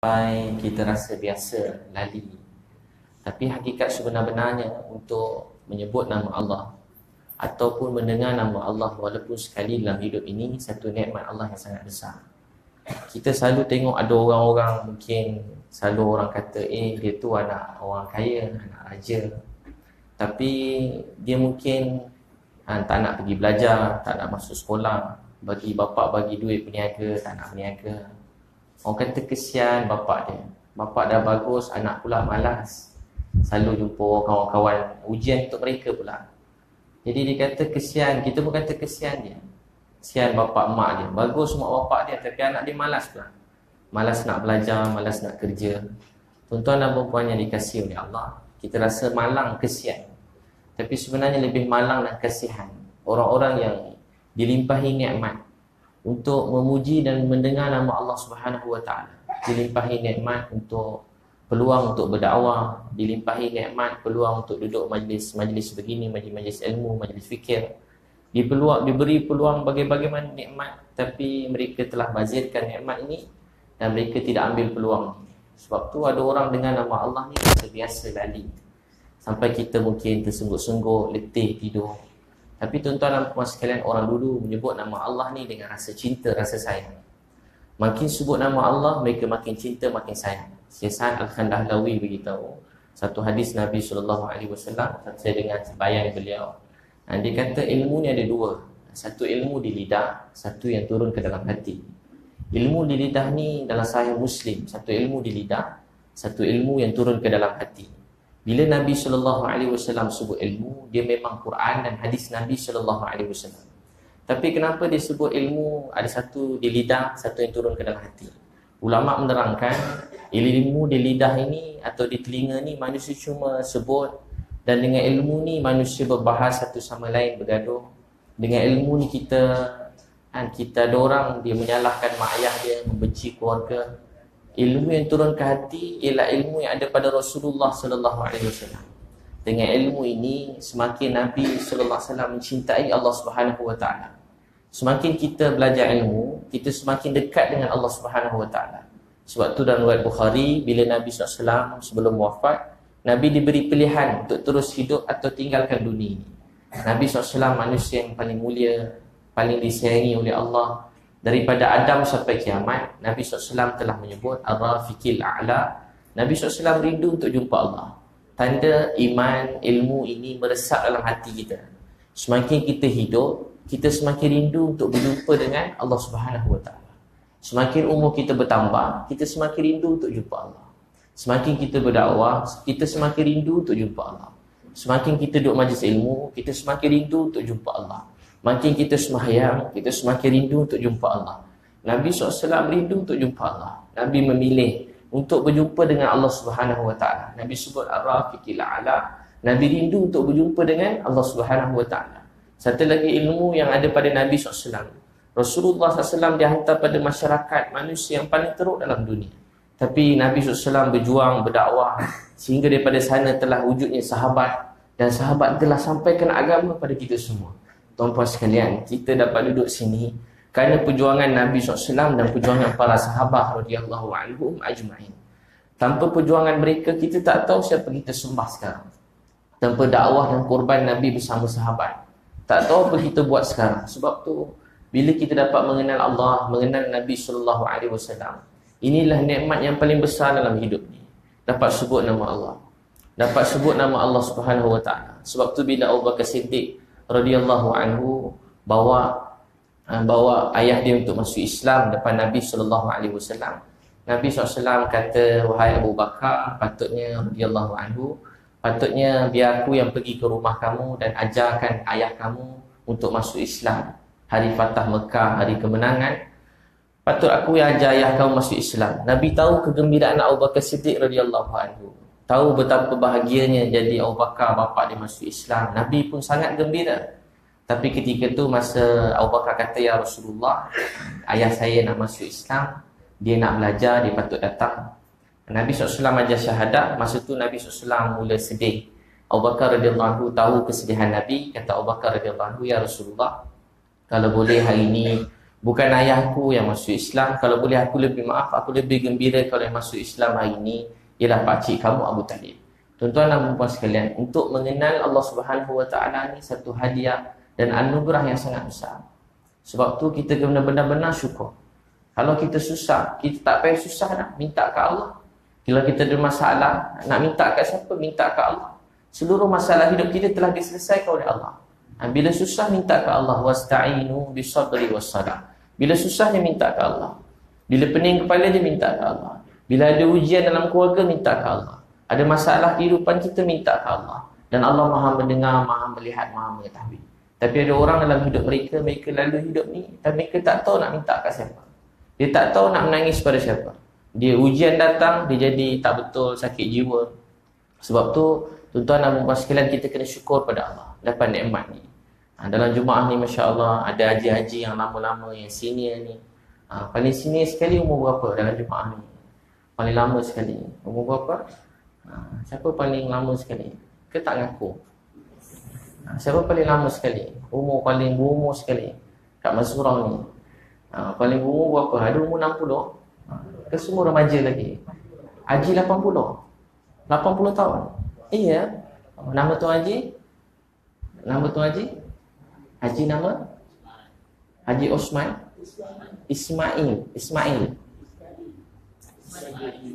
sampai kita rasa biasa lali. Tapi hakikat sebenar-benarnya untuk menyebut nama Allah ataupun mendengar nama Allah walaupun sekali dalam hidup ini satu nikmat Allah yang sangat besar. Kita selalu tengok ada orang-orang mungkin selalu orang kata eh dia tu anak orang kaya anak raja. Tapi dia mungkin ha, tak nak pergi belajar tak nak masuk sekolah bagi bapak bagi duit peniaga tak nak peniaga Orang kata kesian bapak dia. Bapak dah bagus, anak pula malas. Selalu jumpa kawan-kawan ujian untuk mereka pula. Jadi dia kata kesian, kita pun kata kesian dia. Kesian bapak mak dia. Bagus mak bapak dia tapi anak dia malas pula. Malas nak belajar, malas nak kerja. Tuan-tuan dan perempuan yang dikasih oleh Allah, kita rasa malang kesian. Tapi sebenarnya lebih malang dan kesihan. Orang-orang yang dilimpahi nikmat untuk memuji dan mendengar nama Allah Subhanahu wa taala. Dilimpahi nikmat untuk peluang untuk berdakwah, dilimpahi nikmat peluang untuk duduk majlis-majlis begini, majlis-majlis ilmu, majlis fikir. Dipeluang, diberi peluang bagaimana nikmat tapi mereka telah bazirkan nikmat ini dan mereka tidak ambil peluang ini. Sebab tu ada orang dengan nama Allah ni biasa lali. Sampai kita mungkin tersengguk-sengguk, letih, tidur. Tapi tuan-tuan dan puan sekalian orang dulu menyebut nama Allah ni dengan rasa cinta, rasa sayang. Makin sebut nama Allah, mereka makin cinta, makin sayang. Syekh Al-Khandahlawi beritahu satu hadis Nabi sallallahu alaihi wasallam saya dengan bayang beliau. Dia kata ilmu ni ada dua. Satu ilmu di lidah, satu yang turun ke dalam hati. Ilmu di lidah ni dalam sahih Muslim, satu ilmu di lidah, satu ilmu yang turun ke dalam hati. Bila Nabi sallallahu alaihi wasallam sebut ilmu, dia memang Quran dan hadis Nabi sallallahu alaihi wasallam. Tapi kenapa dia sebut ilmu ada satu di lidah, satu yang turun ke dalam hati? Ulama menerangkan ilmu di lidah ini atau di telinga ni manusia cuma sebut dan dengan ilmu ni manusia berbahas satu sama lain bergaduh. Dengan ilmu ni kita kan kita ada orang dia menyalahkan mak ayah dia, membenci keluarga, ilmu yang turun ke hati ialah ilmu yang ada pada Rasulullah sallallahu alaihi wasallam. Dengan ilmu ini semakin Nabi sallallahu alaihi wasallam mencintai Allah Subhanahu wa taala. Semakin kita belajar ilmu, kita semakin dekat dengan Allah Subhanahu wa taala. Sebab tu dalam riwayat Bukhari bila Nabi SAW sebelum wafat, Nabi diberi pilihan untuk terus hidup atau tinggalkan dunia ini. Nabi SAW manusia yang paling mulia, paling disayangi oleh Allah, daripada Adam sampai kiamat Nabi SAW telah menyebut Ar-Rafiqil A'la. Nabi SAW rindu untuk jumpa Allah. Tanda iman, ilmu ini meresap dalam hati kita. Semakin kita hidup Kita semakin rindu untuk berjumpa dengan Allah Subhanahu Wa Taala. Semakin umur kita bertambah Kita semakin rindu untuk jumpa Allah. Semakin kita berdakwah Kita semakin rindu untuk jumpa Allah. Semakin kita duduk majlis ilmu Kita semakin rindu untuk jumpa Allah Makin kita semahyang, kita semakin rindu untuk jumpa Allah. Nabi SAW rindu untuk jumpa Allah. Nabi memilih untuk berjumpa dengan Allah Subhanahu Wa Taala. Nabi sebut Ar-Rafiqil A'la. Nabi rindu untuk berjumpa dengan Allah Subhanahu Wa Taala. Satu lagi ilmu yang ada pada Nabi SAW. Rasulullah SAW dihantar pada masyarakat manusia yang paling teruk dalam dunia. Tapi Nabi SAW berjuang, berdakwah sehingga daripada sana telah wujudnya sahabat dan sahabat telah sampaikan agama pada kita semua tuan-tuan sekalian, kita dapat duduk sini kerana perjuangan Nabi SAW dan perjuangan para sahabat radhiyallahu anhum ajma'in. Tanpa perjuangan mereka, kita tak tahu siapa kita sembah sekarang. Tanpa dakwah dan korban Nabi bersama sahabat. Tak tahu apa kita buat sekarang. Sebab tu, bila kita dapat mengenal Allah, mengenal Nabi SAW, inilah nikmat yang paling besar dalam hidup ni. Dapat sebut nama Allah. Dapat sebut nama Allah Subhanahu Wa Taala. Sebab tu bila Abu Bakar Siddiq radhiyallahu anhu bawa uh, bawa ayah dia untuk masuk Islam depan Nabi sallallahu alaihi wasallam. Nabi SAW kata wahai Abu Bakar patutnya radhiyallahu anhu patutnya biar aku yang pergi ke rumah kamu dan ajarkan ayah kamu untuk masuk Islam. Hari Fatah Mekah, hari kemenangan. Patut aku yang ajar ayah kamu masuk Islam. Nabi tahu kegembiraan Abu Bakar Siddiq radhiyallahu anhu tahu betapa bahagianya jadi Abu Bakar bapa dia masuk Islam. Nabi pun sangat gembira. Tapi ketika tu masa Abu Bakar kata ya Rasulullah, ayah saya nak masuk Islam, dia nak belajar, dia patut datang. Nabi SAW ajar syahadat, masa tu Nabi SAW mula sedih. Abu Bakar radhiyallahu tahu kesedihan Nabi, kata Abu Bakar radhiyallahu ya Rasulullah, kalau boleh hari ini Bukan ayahku yang masuk Islam. Kalau boleh aku lebih maaf, aku lebih gembira kalau yang masuk Islam hari ini ialah pakcik kamu Abu Talib. Tuan-tuan dan puan sekalian, untuk mengenal Allah Subhanahu Wa Taala ni satu hadiah dan anugerah yang sangat besar. Sebab tu kita kena benar-benar syukur. Kalau kita susah, kita tak payah susah nak minta ke Allah. Kalau kita ada masalah, nak minta ke siapa? Minta ke Allah. Seluruh masalah hidup kita telah diselesaikan oleh Allah. Ha, bila susah minta ke Allah wasta'inu bisabri wassalam. Bila susah dia minta ke Allah. Bila pening kepala dia minta ke Allah. Bila ada ujian dalam keluarga minta ke Allah. Ada masalah kehidupan kita minta ke Allah. Dan Allah Maha mendengar, Maha melihat, Maha mengetahui. Tapi ada orang dalam hidup mereka, mereka lalu hidup ni, tapi mereka tak tahu nak minta ke siapa. Dia tak tahu nak menangis pada siapa. Dia ujian datang, dia jadi tak betul, sakit jiwa. Sebab tu, tuan-tuan dan puan sekalian, kita kena syukur pada Allah. Dapat nikmat ni. Ha, dalam Jumaat ni Masya Allah ada haji-haji yang lama-lama yang senior ni ha, Paling senior sekali umur berapa dalam Jumaat ni Paling lama sekali. Umur berapa? Ha, Siapa paling lama sekali? Ke tak ngaku? Ha, Siapa paling lama sekali? Umur paling berumur sekali. Kat Masurang ni. Ha, Paling berumur berapa? Ada umur 60 ha, Ke semua remaja lagi? Haji 80 80 tahun. Iya. Nama tu Haji? Nama tu Haji? Haji nama? Haji Osman? Ismail. Ismail.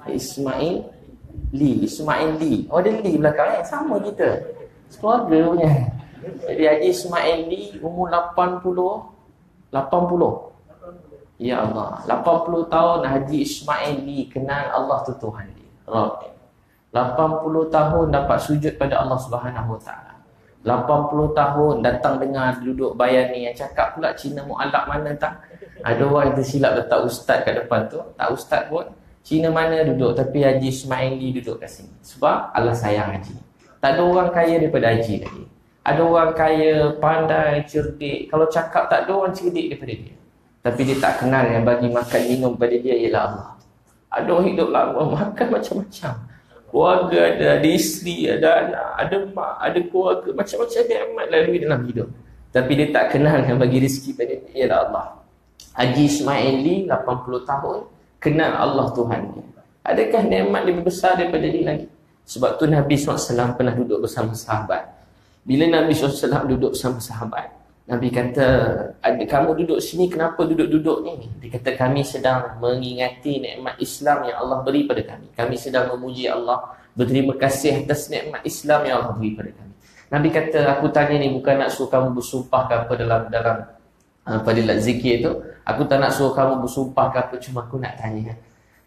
Ismail Li. Ismail Li. Oh, dia Li belakang eh? Sama kita. Keluarga punya. Jadi Haji Ismail Li umur 80. 80. Ya Allah. 80 tahun Haji Ismail Li kenal Allah tu Tuhan dia. Rabb. 80 tahun dapat sujud pada Allah Subhanahu Wa Taala. 80 tahun datang dengar duduk bayar ni yang cakap pula Cina mu'alak mana tak ada orang tersilap letak ustaz kat depan tu tak ustaz pun Cina mana duduk tapi Haji Ismaili duduk kat sini. Sebab Allah sayang Haji. Tak ada orang kaya daripada Haji lagi. Ada orang kaya pandai cerdik. Kalau cakap tak ada orang cerdik daripada dia. Tapi dia tak kenal yang bagi makan minum pada dia ialah Allah. Ada orang hidup lama makan macam-macam. Keluarga ada, ada isteri, ada anak, ada mak, ada keluarga, macam-macam nikmat lalui dalam hidup. Tapi dia tak kenal yang bagi rezeki pada dia ialah Allah. Haji Ismaili 80 tahun kenal Allah Tuhan dia. Adakah nikmat lebih besar daripada dia lagi? Sebab tu Nabi SAW pernah duduk bersama sahabat. Bila Nabi SAW duduk bersama sahabat, Nabi kata, kamu duduk sini, kenapa duduk-duduk ni? Dia kata, kami sedang mengingati nikmat Islam yang Allah beri pada kami. Kami sedang memuji Allah, berterima kasih atas nikmat Islam yang Allah beri pada kami. Nabi kata, aku tanya ni bukan nak suruh kamu bersumpah ke apa dalam dalam uh, fadilat zikir tu. Aku tak nak suruh kamu bersumpah ke apa, cuma aku nak tanya.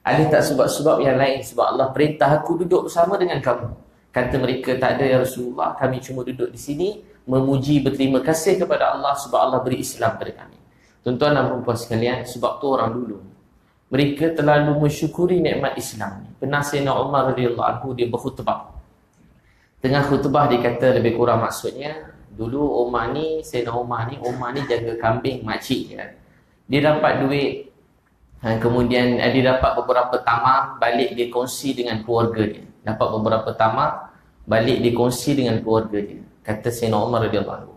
Ada tak sebab-sebab yang lain? Sebab Allah perintah aku duduk bersama dengan kamu. Kata mereka, tak ada ya Rasulullah, kami cuma duduk di sini memuji berterima kasih kepada Allah sebab Allah beri Islam kepada kami. Tuan-tuan dan puan sekalian, sebab tu orang dulu mereka terlalu mensyukuri nikmat Islam Sayyidina Umar radhiyallahu anhu dia berkhutbah. Tengah khutbah dia kata lebih kurang maksudnya dulu Umar ni Sayyidina Umar ni Umar ni jaga kambing makcik dia. Dia dapat duit dan kemudian eh, dia dapat beberapa tamak balik dia kongsi dengan keluarga dia. Dapat beberapa tamak balik dia kongsi dengan keluarga dia kata Sayyidina Umar radhiyallahu anhu.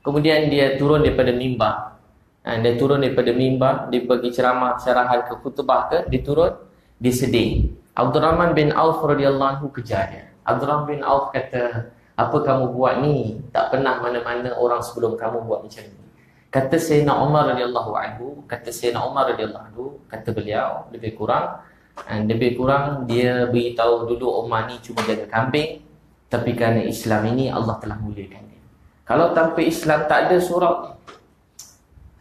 Kemudian dia turun daripada mimbar. Ha, dia turun daripada mimbar, dia bagi ceramah syarahan ke khutbah ke, dia turun, dia sedih. Abdul Rahman bin Auf radhiyallahu anhu kejar dia. Abdul Rahman bin Auf kata, "Apa kamu buat ni? Tak pernah mana-mana orang sebelum kamu buat macam ni." Kata Sayyidina Umar radhiyallahu anhu, kata Sayyidina Umar radhiyallahu anhu, kata beliau lebih kurang dan lebih kurang dia beritahu dulu Umar ni cuma jaga kambing tapi kerana Islam ini Allah telah muliakan dia. Kalau tanpa Islam tak ada surau ni.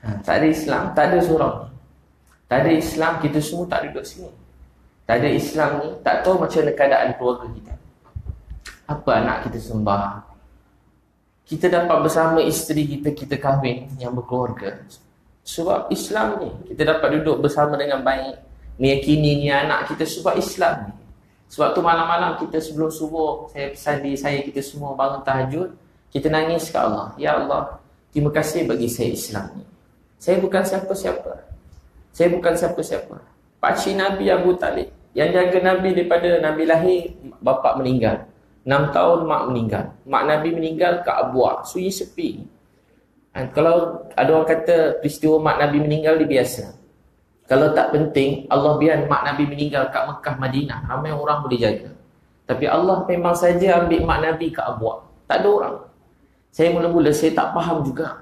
Ha, tak ada Islam, tak ada surau ni. Tak ada Islam, kita semua tak duduk sini. Tak ada Islam ni, tak tahu macam mana keadaan keluarga kita. Apa anak kita sembah. Kita dapat bersama isteri kita, kita kahwin yang berkeluarga. Sebab Islam ni, kita dapat duduk bersama dengan baik. Meyakini ni anak kita sebab Islam ni. Sebab tu malam-malam kita sebelum subuh Saya pesan diri saya kita semua bangun tahajud Kita nangis ke Allah Ya Allah, terima kasih bagi saya Islam ni Saya bukan siapa-siapa Saya bukan siapa-siapa Pakcik Nabi Abu Talib Yang jaga Nabi daripada Nabi lahir Bapak meninggal 6 tahun mak meninggal Mak Nabi meninggal ke Abuah Sunyi sepi Ha, kalau ada orang kata peristiwa mak Nabi meninggal dia biasa. Kalau tak penting, Allah biar mak Nabi meninggal kat Mekah, Madinah. Ramai orang boleh jaga. Tapi Allah memang saja ambil mak Nabi kat Abuak. Tak ada orang. Saya mula-mula, saya tak faham juga.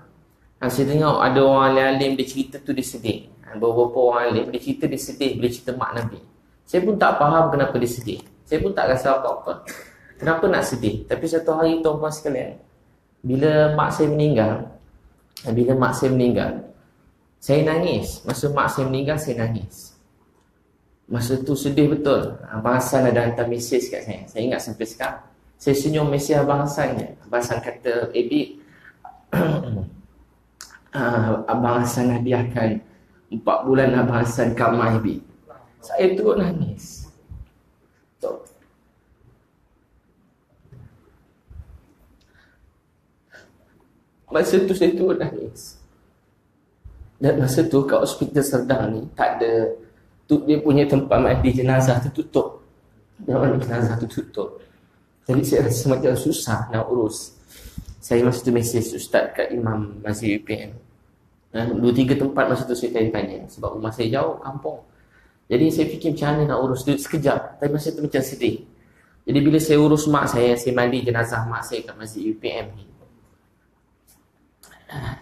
Ha, saya tengok ada orang alim-alim, dia cerita tu dia sedih. Ha, beberapa orang alim, dia cerita dia sedih bila cerita mak Nabi. Saya pun tak faham kenapa dia sedih. Saya pun tak rasa apa-apa. Kenapa nak sedih? Tapi satu hari tuan-tuan sekalian, bila mak saya meninggal, bila mak saya meninggal, saya nangis. Masa mak saya meninggal, saya nangis. Masa tu sedih betul. Abang Hassan ada hantar mesej kat saya. Saya ingat sampai sekarang. Saya senyum mesej Abang Hassan je. Abang Hassan kata, Ebi, ah, Abang Hassan hadiahkan empat bulan Abang Hassan kamar Ebi. Saya turut nangis. Masa tu saya turun nangis. Dan masa tu kat hospital Serdang ni Tak ada tu, Dia punya tempat mandi jenazah tu tutup. Jangan jenazah tu tutup. Jadi saya rasa macam susah nak urus. Saya masa tu mesej Ustaz kat Imam Masjid UPM dan Dua tiga tempat masa tu saya tanya-tanya Sebab rumah saya jauh kampung. Jadi saya fikir macam mana nak urus? Tu sekejap Tapi masa tu macam sedih. Jadi bila saya urus mak saya Saya mandi jenazah mak saya kat Masjid UPM ni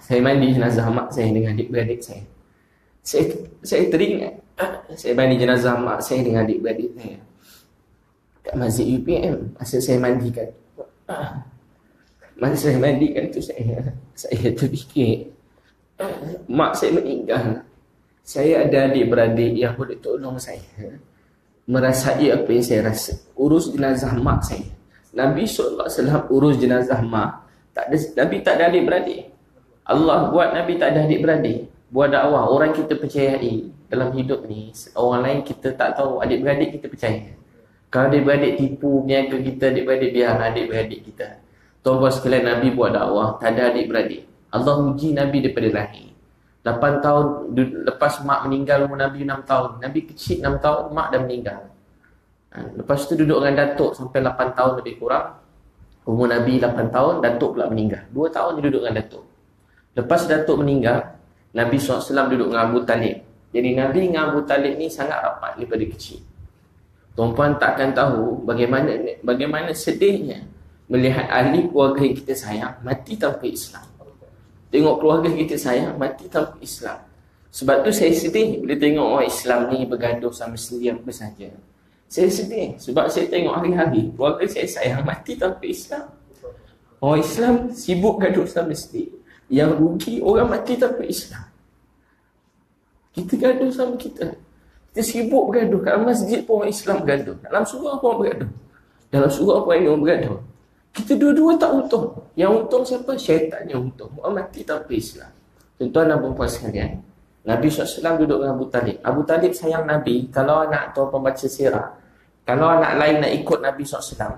saya mandi jenazah mak saya dengan adik-beradik saya. Saya saya teringat saya mandi jenazah mak saya dengan adik-beradik saya. Kat masjid UPM masa saya mandikan. Masa saya mandikan tu saya saya terfikir mak saya meninggal. Saya ada adik-beradik yang boleh tolong saya merasai apa yang saya rasa. Urus jenazah mak saya. Nabi SAW urus jenazah mak. Tak ada, Nabi tak ada adik-beradik. Allah buat Nabi tak ada adik-beradik. Buat dakwah. Orang kita percayai dalam hidup ni. Orang lain kita tak tahu. Adik-beradik kita percaya. Kalau adik-beradik tipu, niaga kita, adik-beradik biar adik-beradik kita. Tuan-tuan sekalian Nabi buat dakwah. Tak ada adik-beradik. Allah uji Nabi daripada lahir. 8 tahun lepas mak meninggal umur Nabi 6 tahun. Nabi kecil 6 tahun, mak dah meninggal. Ha, lepas tu duduk dengan Datuk sampai 8 tahun lebih kurang. Umur Nabi 8 tahun, Datuk pula meninggal. 2 tahun dia duduk dengan Datuk. Lepas Datuk meninggal, Nabi SAW duduk dengan Abu Talib. Jadi Nabi dengan Abu Talib ni sangat rapat daripada kecil. Tuan-puan takkan tahu bagaimana bagaimana sedihnya melihat ahli keluarga yang kita sayang mati tanpa Islam. Tengok keluarga kita sayang mati tanpa Islam. Sebab tu saya sedih bila tengok orang Islam ni bergaduh sama sendiri apa saja. Saya sedih sebab saya tengok hari-hari keluarga saya sayang mati tanpa Islam. Orang Islam sibuk gaduh sama sendiri. Yang rugi orang mati tanpa Islam. Kita gaduh sama kita. Kita sibuk bergaduh. Dalam masjid pun orang Islam bergaduh. Dalam surah pun orang bergaduh. Dalam surah pun orang bergaduh. Kita dua-dua tak untung. Yang untung siapa? Syaitan yang untung. Orang mati tanpa Islam. Tuan-tuan dan perempuan sekalian. Nabi SAW duduk dengan Abu Talib. Abu Talib sayang Nabi. Kalau anak tuan pembaca sirah. Kalau anak lain nak ikut Nabi SAW.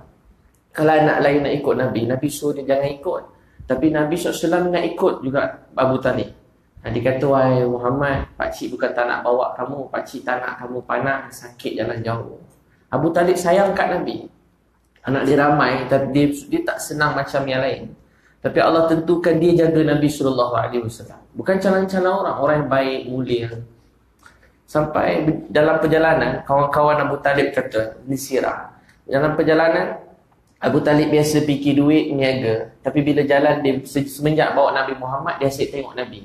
Kalau anak lain nak ikut Nabi. Nabi suruh dia jangan ikut. Tapi Nabi SAW nak ikut juga Abu Talib. Dia kata, wahai Muhammad, pakcik bukan tak nak bawa kamu. Pakcik tak nak kamu panas, sakit jalan jauh. Abu Talib sayang kat Nabi. Anak dia ramai, tapi dia, dia tak senang macam yang lain. Tapi Allah tentukan dia jaga Nabi SAW. Bukan calon-calon orang, orang yang baik, mulia. Sampai dalam perjalanan, kawan-kawan Abu Talib kata, ni sirah. Dalam perjalanan, Abu Talib biasa fikir duit, niaga. Tapi bila jalan, dia semenjak bawa Nabi Muhammad, dia asyik tengok Nabi.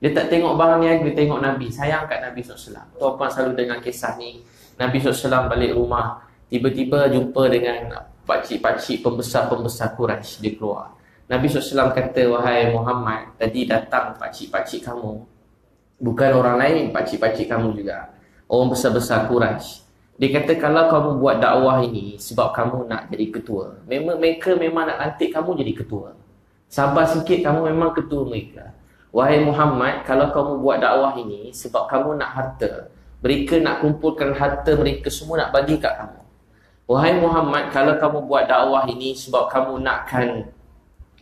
Dia tak tengok barang niaga, tengok Nabi. Sayang kat Nabi SAW. Tuan-tuan selalu dengar kisah ni. Nabi SAW balik rumah. Tiba-tiba jumpa dengan pakcik-pakcik pembesar-pembesar Quraisy Dia keluar. Nabi SAW kata, wahai Muhammad, tadi datang pakcik-pakcik kamu. Bukan orang lain, pakcik-pakcik kamu juga. Orang besar-besar Quraisy. Dia kata kalau kamu buat dakwah ini sebab kamu nak jadi ketua. Memang mereka memang nak lantik kamu jadi ketua. Sabar sikit kamu memang ketua mereka. Wahai Muhammad, kalau kamu buat dakwah ini sebab kamu nak harta. Mereka nak kumpulkan harta mereka semua nak bagi kat kamu. Wahai Muhammad, kalau kamu buat dakwah ini sebab kamu nakkan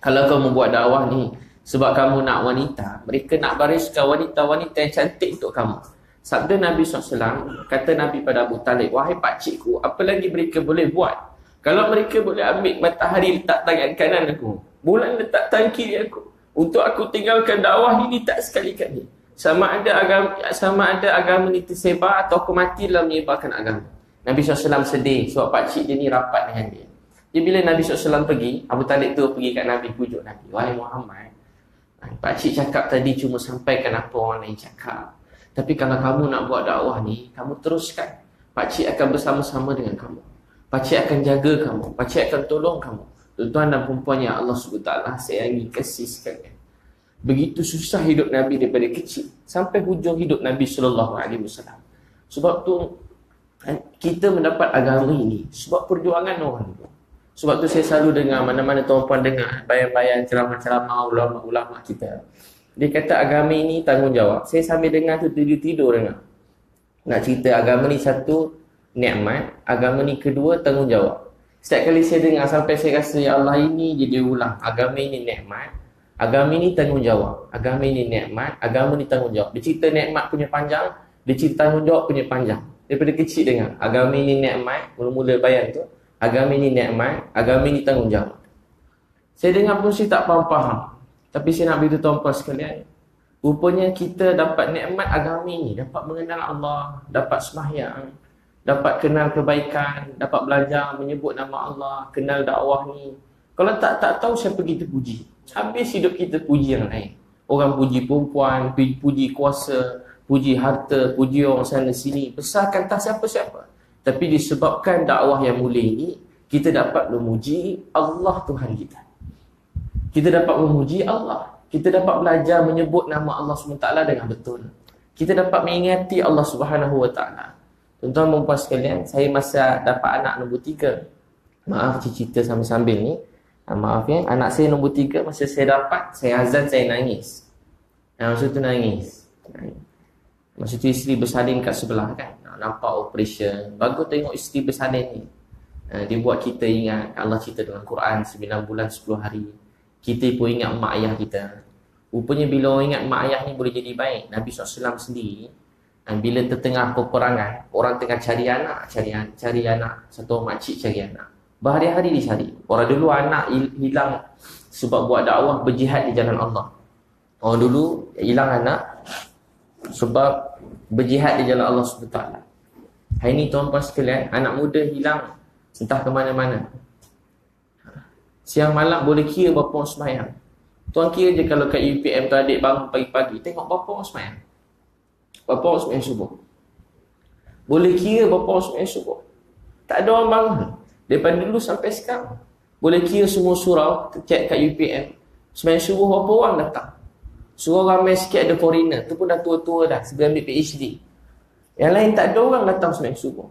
kalau kamu buat dakwah ni sebab kamu nak wanita, mereka nak bariskan wanita-wanita yang cantik untuk kamu. Sabda Nabi SAW, kata Nabi pada Abu Talib, Wahai pakcikku, apa lagi mereka boleh buat? Kalau mereka boleh ambil matahari letak tangan kanan aku, bulan letak tangan kiri aku, Untuk aku tinggalkan dakwah ini tak sekali-kali. Sama ada agama sama ada agama ni tersebar atau aku mati dalam menyebarkan agama. Nabi SAW sedih sebab pakcik dia ni rapat dengan dia. Jadi bila Nabi SAW pergi, Abu Talib tu pergi kat Nabi, pujuk Nabi. Wahai Muhammad, pakcik cakap tadi cuma sampaikan apa orang lain cakap. Tapi kalau kamu nak buat dakwah ni, kamu teruskan. Pakcik akan bersama-sama dengan kamu. Pakcik akan jaga kamu. Pakcik akan tolong kamu. Tuan dan perempuan yang Allah SWT sayangi kasih sekalian. Begitu susah hidup Nabi daripada kecil sampai hujung hidup Nabi wasallam. Sebab tu kan, kita mendapat agama ini sebab perjuangan orang itu. Sebab tu saya selalu dengar mana-mana tuan-puan dengar bayang-bayang ceramah-ceramah ulama-ulama kita. Dia kata agama ini tanggungjawab. Saya sambil dengar tu tidur-tidur dengar. Nak cerita agama ni satu nikmat, agama ni kedua tanggungjawab. Setiap kali saya dengar sampai saya rasa ya Allah ini jadi ulang. Agama ini nikmat. Agama ini tanggungjawab. Agama ini nikmat. Agama ini tanggungjawab. Dia cerita nikmat punya panjang. Dia cerita tanggungjawab punya panjang. Daripada kecil dengar. Agama ini nikmat. Mula-mula bayang tu. Agama ini nikmat. Agama ini tanggungjawab. Saya dengar pun saya tak faham-faham. Tapi saya nak beritahu tuan-tuan sekalian. Rupanya kita dapat nikmat agama ini. Dapat mengenal Allah. Dapat semahyang dapat kenal kebaikan, dapat belajar menyebut nama Allah, kenal dakwah ni. Kalau tak tak tahu siapa kita puji. Habis hidup kita puji yang lain. Orang puji perempuan, puji kuasa, puji harta, puji orang sana sini. Besarkan tak siapa-siapa. Tapi disebabkan dakwah yang mulia ini, kita dapat memuji Allah Tuhan kita. Kita dapat memuji Allah. Kita dapat belajar menyebut nama Allah SWT dengan betul. Kita dapat mengingati Allah Subhanahu Wa Taala. Tuan-tuan dan sekalian, saya masa dapat anak nombor tiga. Maaf cerita sambil-sambil ni. Ha, maaf ya, anak saya nombor tiga, masa saya dapat, saya azan, saya nangis. Ha, masa tu nangis. Masa tu isteri bersalin kat sebelah kan. Ha, nampak operation. Bagus tengok isteri bersalin ni. Ha, dia buat kita ingat Allah cerita dengan Quran 9 bulan 10 hari. Kita pun ingat mak ayah kita. Rupanya bila orang ingat mak ayah ni boleh jadi baik. Nabi SAW sendiri bila tertengah peperangan, orang tengah cari anak, cari cari anak, satu makcik cari anak. Berhari-hari dicari. Orang dulu anak hilang sebab buat dakwah berjihad di jalan Allah. Orang dulu hilang anak sebab berjihad di jalan Allah SWT. Hari ini tuan-tuan sekalian, anak muda hilang entah ke mana-mana. Siang malam boleh kira berapa orang semayang. Tuan kira je kalau kat UPM tu adik bangun pagi-pagi, tengok berapa orang semayang. Berapa orang sembahyang subuh? Boleh kira berapa orang sembahyang subuh? Tak ada orang bangun. Daripada dulu sampai sekarang. Boleh kira semua surau, cek kat UPM. Sembahyang subuh berapa orang datang? Surau ramai sikit ada foreigner. Tu pun dah tua-tua dah. Sebelum ambil PhD. Yang lain tak ada orang datang sembahyang subuh.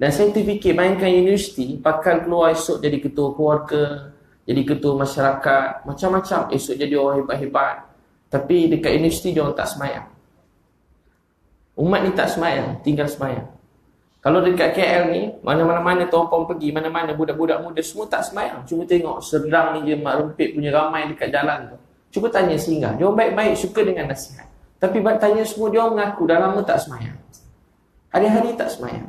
Dan saya terfikir mainkan universiti, bakal keluar esok jadi ketua keluarga, jadi ketua masyarakat, macam-macam. Esok jadi orang hebat-hebat. Tapi dekat universiti dia orang tak semayang. Umat ni tak semayang, tinggal semayang. Kalau dekat KL ni, mana-mana-mana tuan-puan pergi, mana-mana budak-budak muda semua tak semayang. Cuma tengok sedang ni je mak rempit punya ramai dekat jalan tu. Cuba tanya singgah. Dia baik-baik suka dengan nasihat. Tapi tanya semua dia mengaku dah lama tak semayang. Hari-hari tak semayang.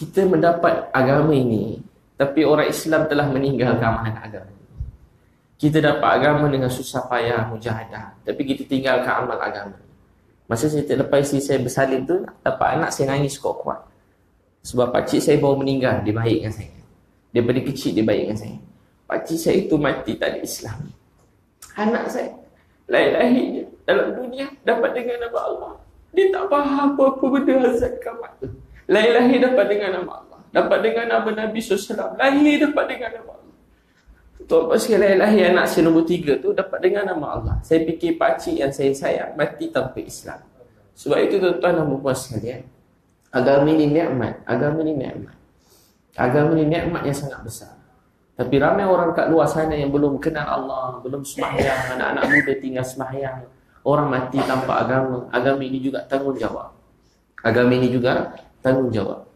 Kita mendapat agama ini, tapi orang Islam telah meninggalkan amanah agama. Kita dapat agama dengan susah payah, mujahadah. Tapi kita tinggalkan amal agama. Masa saya terlepas isteri saya bersalin tu, dapat anak saya nangis kuat-kuat. Sebab pakcik saya baru meninggal, dia baik dengan saya. Daripada kecil dia baik dengan saya. Pakcik saya itu mati tak ada Islam. Anak saya, lahir-lahir dalam dunia dapat dengan nama Allah. Dia tak faham apa-apa benda azab kamat tu. Lahir-lahir dapat dengan nama Allah. Dapat dengan nama Nabi SAW. Lahir dapat dengan nama Allah. Tuan Pak sekalian lahir anak saya nombor tiga tu dapat dengar nama Allah. Saya fikir pakcik yang saya sayang mati tanpa Islam. Sebab itu tuan-tuan dan puan sekalian. Agama ini nikmat. Agama ini nikmat. Agama ini nikmat yang sangat besar. Tapi ramai orang kat luar sana yang belum kenal Allah, belum semahyang, anak-anak muda tinggal semahyang. Orang mati tanpa agama. Agama ini juga tanggungjawab. Agama ini juga tanggungjawab.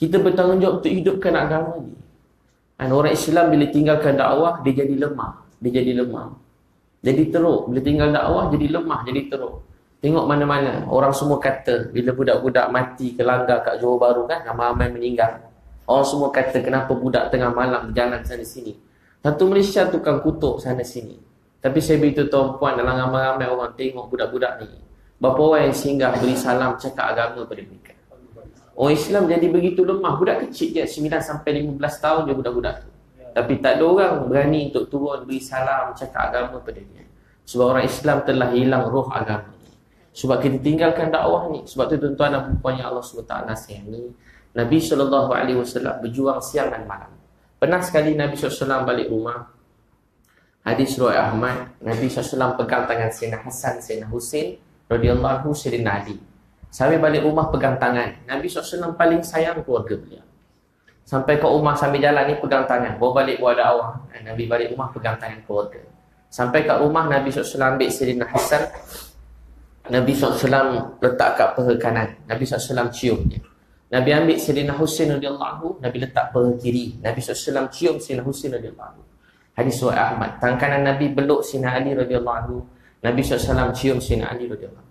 Kita bertanggungjawab untuk hidupkan agama ini. Dan orang Islam bila tinggalkan dakwah, dia jadi lemah. Dia jadi lemah. Jadi teruk. Bila tinggal dakwah, jadi lemah, jadi teruk. Tengok mana-mana. Orang semua kata, bila budak-budak mati ke langgar kat Johor Baru kan, ramai-ramai meninggal. Orang semua kata, kenapa budak tengah malam berjalan sana sini. Satu Malaysia tukang kutuk sana sini. Tapi saya beritahu tuan-puan dalam ramai-ramai orang tengok budak-budak ni. Berapa orang yang singgah beri salam cakap agama pada mereka. Orang Islam jadi begitu lemah. Budak kecil je 9 sampai 15 tahun je budak-budak tu. Tapi tak ada orang berani untuk turun beri salam cakap agama pada dia. Sebab orang Islam telah hilang roh agama ni. Sebab kita tinggalkan dakwah ni. Sebab tu tuan-tuan dan puan yang Allah SWT sayangi. Nabi SAW berjuang siang dan malam. Pernah sekali Nabi SAW balik rumah. Hadis Ruai Ahmad. Nabi SAW pegang tangan Sayyidina Hassan, Sayyidina Hussein. Radiyallahu anhu Sayyidina Ali. Sampai balik rumah pegang tangan. Nabi SAW paling sayang keluarga beliau. Sampai ke rumah sambil jalan ni pegang tangan. Bawa balik buat dakwah. Nabi balik rumah pegang tangan keluarga. Sampai kat rumah Nabi SAW ambil Sayyidina Hassan. Nabi SAW letak kat peha kanan. Nabi SAW cium dia. Nabi ambil Sayyidina Husain radhiyallahu anhu, Nabi letak peha kiri. Nabi SAW cium Sayyidina Husain radhiyallahu anhu. Hadis Suhaib Ahmad. Tangan kanan Nabi peluk Sayyidina Ali radhiyallahu anhu. Nabi SAW cium Sayyidina Ali radhiyallahu anhu.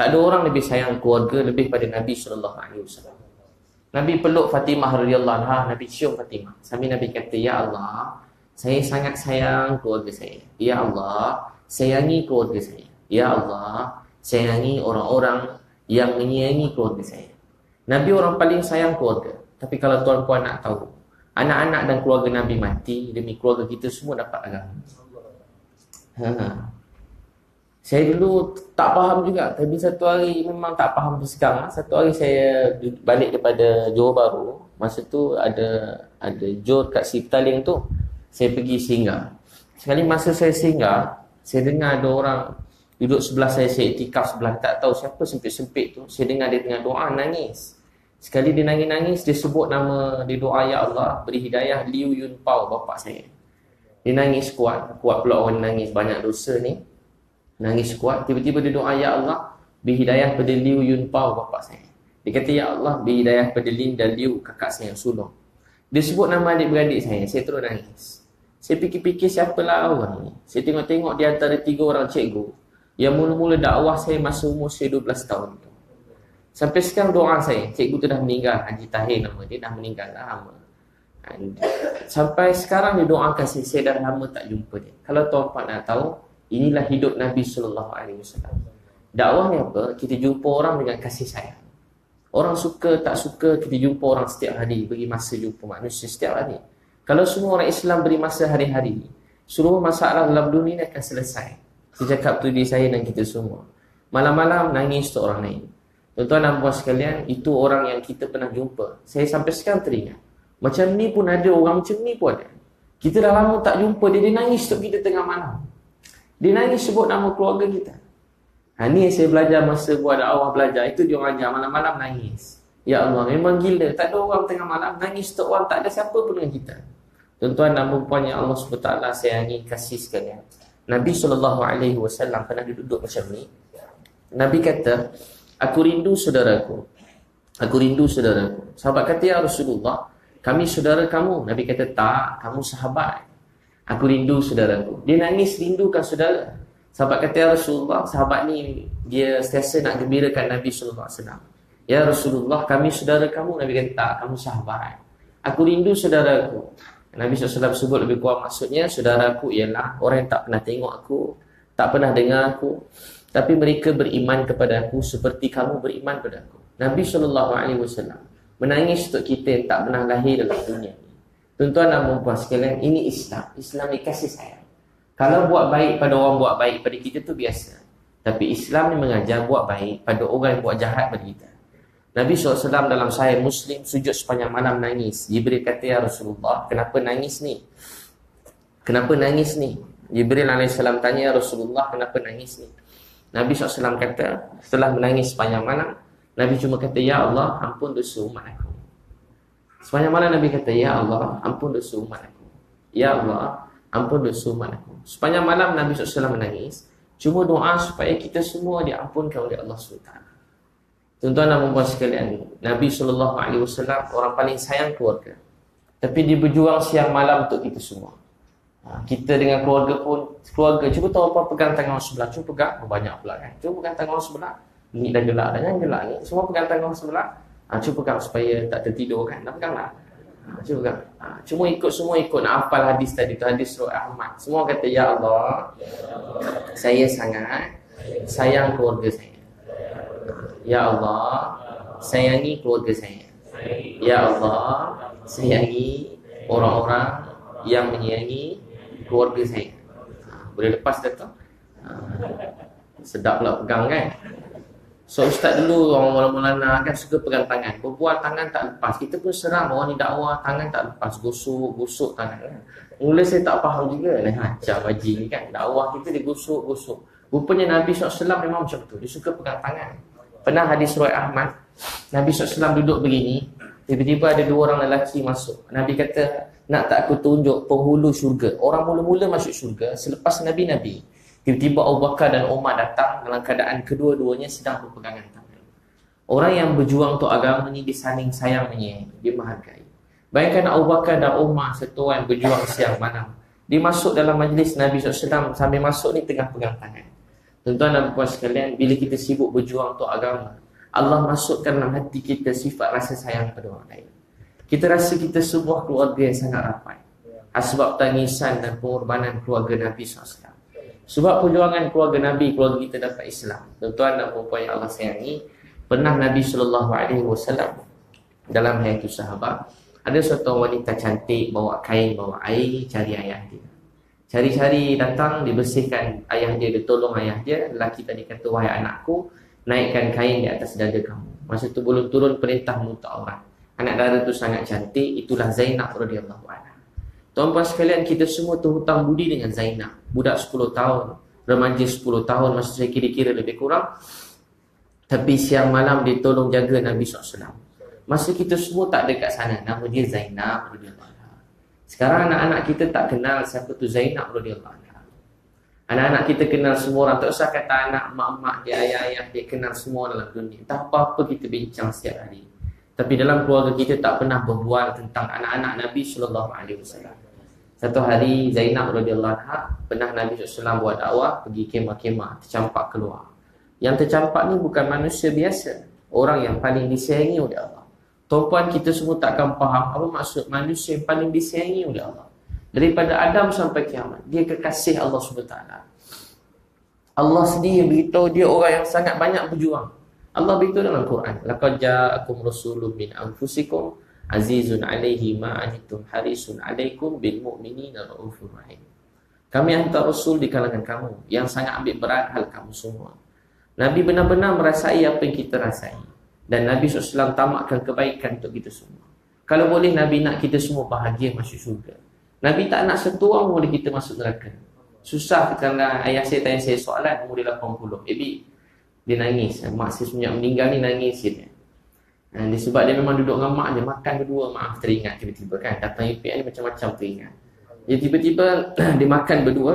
Tak ada orang lebih sayang keluarga lebih pada Nabi sallallahu alaihi wasallam. Nabi peluk Fatimah radhiyallahu anha, Nabi cium Fatimah. Sambil Nabi kata, "Ya Allah, saya sangat sayang keluarga saya. Ya Allah, sayangi keluarga saya. Ya Allah, sayangi orang-orang yang menyayangi keluarga saya." Nabi orang paling sayang keluarga. Tapi kalau tuan-puan nak tahu, anak-anak dan keluarga Nabi mati demi keluarga kita semua dapat agama. Ha. Saya dulu tak faham juga. Tapi satu hari memang tak faham sekarang. Satu hari saya balik daripada Johor Baru. Masa tu ada ada Johor kat Siptaling tu. Saya pergi singgah. Sekali masa saya singgah, saya dengar ada orang duduk sebelah saya, saya itikaf sebelah. Tak tahu siapa sempit-sempit tu. Saya dengar dia tengah doa, nangis. Sekali dia nangis-nangis, dia sebut nama, dia doa, Ya Allah, beri hidayah Liu Yun Pao, bapak saya. Dia nangis kuat, kuat pula orang nangis banyak dosa ni. Nangis kuat, tiba-tiba dia doa, Ya Allah, beri hidayah pada Liu Yun Pao, bapak saya. Dia kata, Ya Allah, beri hidayah pada Lin dan Liu, kakak saya yang sulung. Dia sebut nama adik-beradik saya, saya terus nangis. Saya fikir-fikir siapalah orang ni. Saya tengok-tengok di antara tiga orang cikgu yang mula-mula dakwah saya masa umur saya 12 tahun tu. Sampai sekarang doa saya, cikgu tu dah meninggal, Haji Tahir nama dia dah meninggal lama. Sampai sekarang dia doakan saya, saya dah lama tak jumpa dia. Kalau tuan-puan nak tahu, inilah hidup Nabi sallallahu alaihi wasallam. Dakwah ni apa? Kita jumpa orang dengan kasih sayang. Orang suka tak suka kita jumpa orang setiap hari, bagi masa jumpa manusia setiap hari. Kalau semua orang Islam beri masa hari-hari, seluruh masalah dalam dunia ini akan selesai. Saya cakap tu diri saya dan kita semua. Malam-malam nangis tu orang lain. Tuan-tuan dan puan sekalian, itu orang yang kita pernah jumpa. Saya sampai sekarang teringat. Macam ni pun ada, orang macam ni pun ada. Kita dah lama tak jumpa, dia, dia nangis untuk kita tengah malam. Dia nangis sebut nama keluarga kita. Ha, ni saya belajar masa buat dakwah belajar. Itu dia ajar malam-malam nangis. Ya Allah, memang gila. Tak ada orang tengah malam nangis untuk orang. Tak ada siapa pun dengan kita. Tuan-tuan dan perempuan yang Allah SWT sayangi kasih sekalian. Nabi SAW pernah duduk macam ni. Nabi kata, Aku rindu saudaraku. Aku rindu saudaraku. Sahabat kata, Ya Rasulullah, kami saudara kamu. Nabi kata, tak, kamu sahabat. Aku rindu saudaraku. Dia nangis rindukan saudara. Sahabat kata, Ya Rasulullah, sahabat ni, dia sentiasa nak gembirakan Nabi SAW. Ya Rasulullah, kami saudara kamu. Nabi kata, tak, kamu sahabat. Aku rindu saudaraku. Nabi SAW sebut lebih kuat maksudnya, saudaraku ialah orang yang tak pernah tengok aku, tak pernah dengar aku, tapi mereka beriman kepada aku seperti kamu beriman kepada aku. Nabi SAW menangis untuk kita yang tak pernah lahir dalam dunia. Tuan-tuan dan puan sekalian, ini Islam. Islam ni kasih sayang. Kalau buat baik pada orang buat baik pada kita tu biasa. Tapi Islam ni mengajar buat baik pada orang yang buat jahat pada kita. Nabi SAW dalam sahih Muslim sujud sepanjang malam nangis. Jibril kata, Ya Rasulullah, kenapa nangis ni? Kenapa nangis ni? Jibril AS tanya, Ya Rasulullah, kenapa nangis ni? Nabi SAW kata setelah menangis sepanjang malam Nabi cuma kata Ya Allah ampun dosa umat aku Sepanjang malam Nabi kata Ya Allah ampun dosa umat aku. Ya Allah ampun dosa umat aku. Sepanjang malam Nabi SAW menangis. Cuma doa supaya kita semua diampunkan oleh Allah SWT Tuan-tuan dan puan sekalian Nabi SAW orang paling sayang keluarga. Tapi dia berjuang siang malam untuk kita semua. Ha, kita dengan keluarga pun keluarga cuba tahu apa pegang tangan orang sebelah. Cuba pegang oh, banyak pula kan. Cuba pegang tangan orang sebelah. Ni dah gelak dah yang gelak ni. Semua pegang tangan orang sebelah ha, cuba pegang supaya tak tertidur kan dah pegang lah Ha, cuba kan? Ha, cuma ikut semua ikut nak hafal hadis tadi tu hadis surah Ahmad. Semua kata ya Allah, saya sangat sayang keluarga saya. Ya Allah, sayangi keluarga saya. Ya Allah, sayangi orang-orang yang menyayangi keluarga saya. Ha, boleh lepas dah tu? Ha, sedap pula pegang kan? So ustaz dulu orang mula-mula kan suka pegang tangan. Berbual tangan tak lepas. Kita pun seram orang ni dakwah tangan tak lepas. Gosok, gosok tangan kan. Mula saya tak faham juga. Nah, macam haji ni kan. Dakwah kita dia gosok, gosok. Rupanya Nabi SAW memang macam tu. Dia suka pegang tangan. Pernah hadis Roy Ahmad. Nabi SAW duduk begini. Tiba-tiba ada dua orang lelaki masuk. Nabi kata, nak tak aku tunjuk penghulu syurga. Orang mula-mula masuk syurga selepas Nabi-Nabi. Tiba-tiba Abu Bakar dan Umar datang dalam keadaan kedua-duanya sedang berpegangan tangan. Orang yang berjuang untuk agama ni disanding sayang menyayangi, dia menghargai. Bayangkan Abu Bakar dan Umar satu yang berjuang siang malam. Dia masuk dalam majlis Nabi SAW sambil masuk ni tengah pegang tangan. Tuan-tuan dan puan sekalian, bila kita sibuk berjuang untuk agama, Allah masukkan dalam hati kita sifat rasa sayang pada orang lain. Kita rasa kita sebuah keluarga yang sangat rapat. Sebab tangisan dan pengorbanan keluarga Nabi SAW. Sebab perjuangan keluarga Nabi, keluarga kita dapat Islam. Tuan-tuan dan puan yang Allah sayangi, pernah Nabi SAW dalam hayat sahabat, ada suatu wanita cantik bawa kain, bawa air, cari ayah dia. Cari-cari datang, dibersihkan ayah dia, dia tolong ayah dia. Lelaki tadi kata, wahai anakku, naikkan kain di atas dada kamu. Masa tu belum turun perintah muta orang. Anak dada tu sangat cantik, itulah Zainab radhiyallahu anha. Tuan-tuan sekalian, kita semua terhutang budi dengan Zainab. Budak 10 tahun, remaja 10 tahun, masa saya kira-kira lebih kurang. Tapi siang malam dia tolong jaga Nabi SAW. Masa kita semua tak dekat sana, nama dia Zainab Sekarang anak-anak kita tak kenal siapa tu Zainab Anak-anak kita kenal semua orang. Tak usah kata anak, mak-mak dia, ayah-ayah dia kenal semua dalam dunia. Tak apa-apa kita bincang setiap hari. Tapi dalam keluarga kita tak pernah berbual tentang anak-anak Nabi sallallahu alaihi wasallam. Satu hari Zainab radhiyallahu anha pernah Nabi SAW buat dakwah pergi kemah-kemah tercampak keluar. Yang tercampak ni bukan manusia biasa, orang yang paling disayangi oleh Allah. Tuan kita semua takkan faham apa maksud manusia yang paling disayangi oleh Allah. Daripada Adam sampai kiamat, dia kekasih Allah SWT. Allah sendiri beritahu dia orang yang sangat banyak berjuang. Allah beritahu dalam Quran, laqad ja'akum rasulun min anfusikum azizun 'alaihi ma anittum harisun 'alaikum bil mu'minina raufur rahim. Kami hantar rasul di kalangan kamu yang sangat ambil berat hal kamu semua. Nabi benar-benar merasai apa yang kita rasai dan Nabi SAW tamakkan kebaikan untuk kita semua. Kalau boleh Nabi nak kita semua bahagia masuk syurga. Nabi tak nak satu orang boleh kita masuk neraka. Susah kerana ayah saya tanya saya soalan umur dia 80. Ebi, dia nangis. Mak saya semenjak meninggal ni nangis dia. Dia sebab dia memang duduk dengan mak dia makan berdua maaf teringat tiba-tiba kan datang IPN ni macam-macam teringat. Dia tiba-tiba dia makan berdua.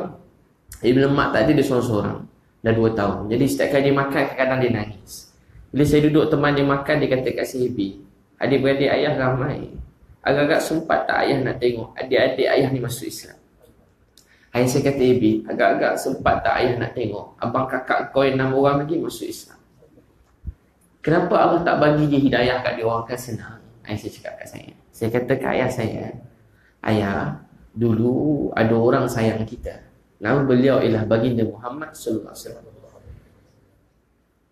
Dia bila mak tak ada dia seorang-seorang. Dah dua tahun. Jadi setiap kali dia makan kadang-kadang dia nangis. Bila saya duduk teman dia makan dia kata kat saya Adik-beradik ayah ramai. Agak-agak sempat tak ayah nak tengok adik-adik ayah ni masuk Islam. Ayah saya kata Ibi, agak-agak sempat tak ayah nak tengok abang kakak kau yang enam orang lagi masuk Islam. Kenapa Allah tak bagi dia hidayah kat dia orang kan senang? Ayah saya cakap kat saya. Saya kata kat ayah saya, ayah, dulu ada orang sayang kita. Nama beliau ialah baginda Muhammad sallallahu alaihi wasallam.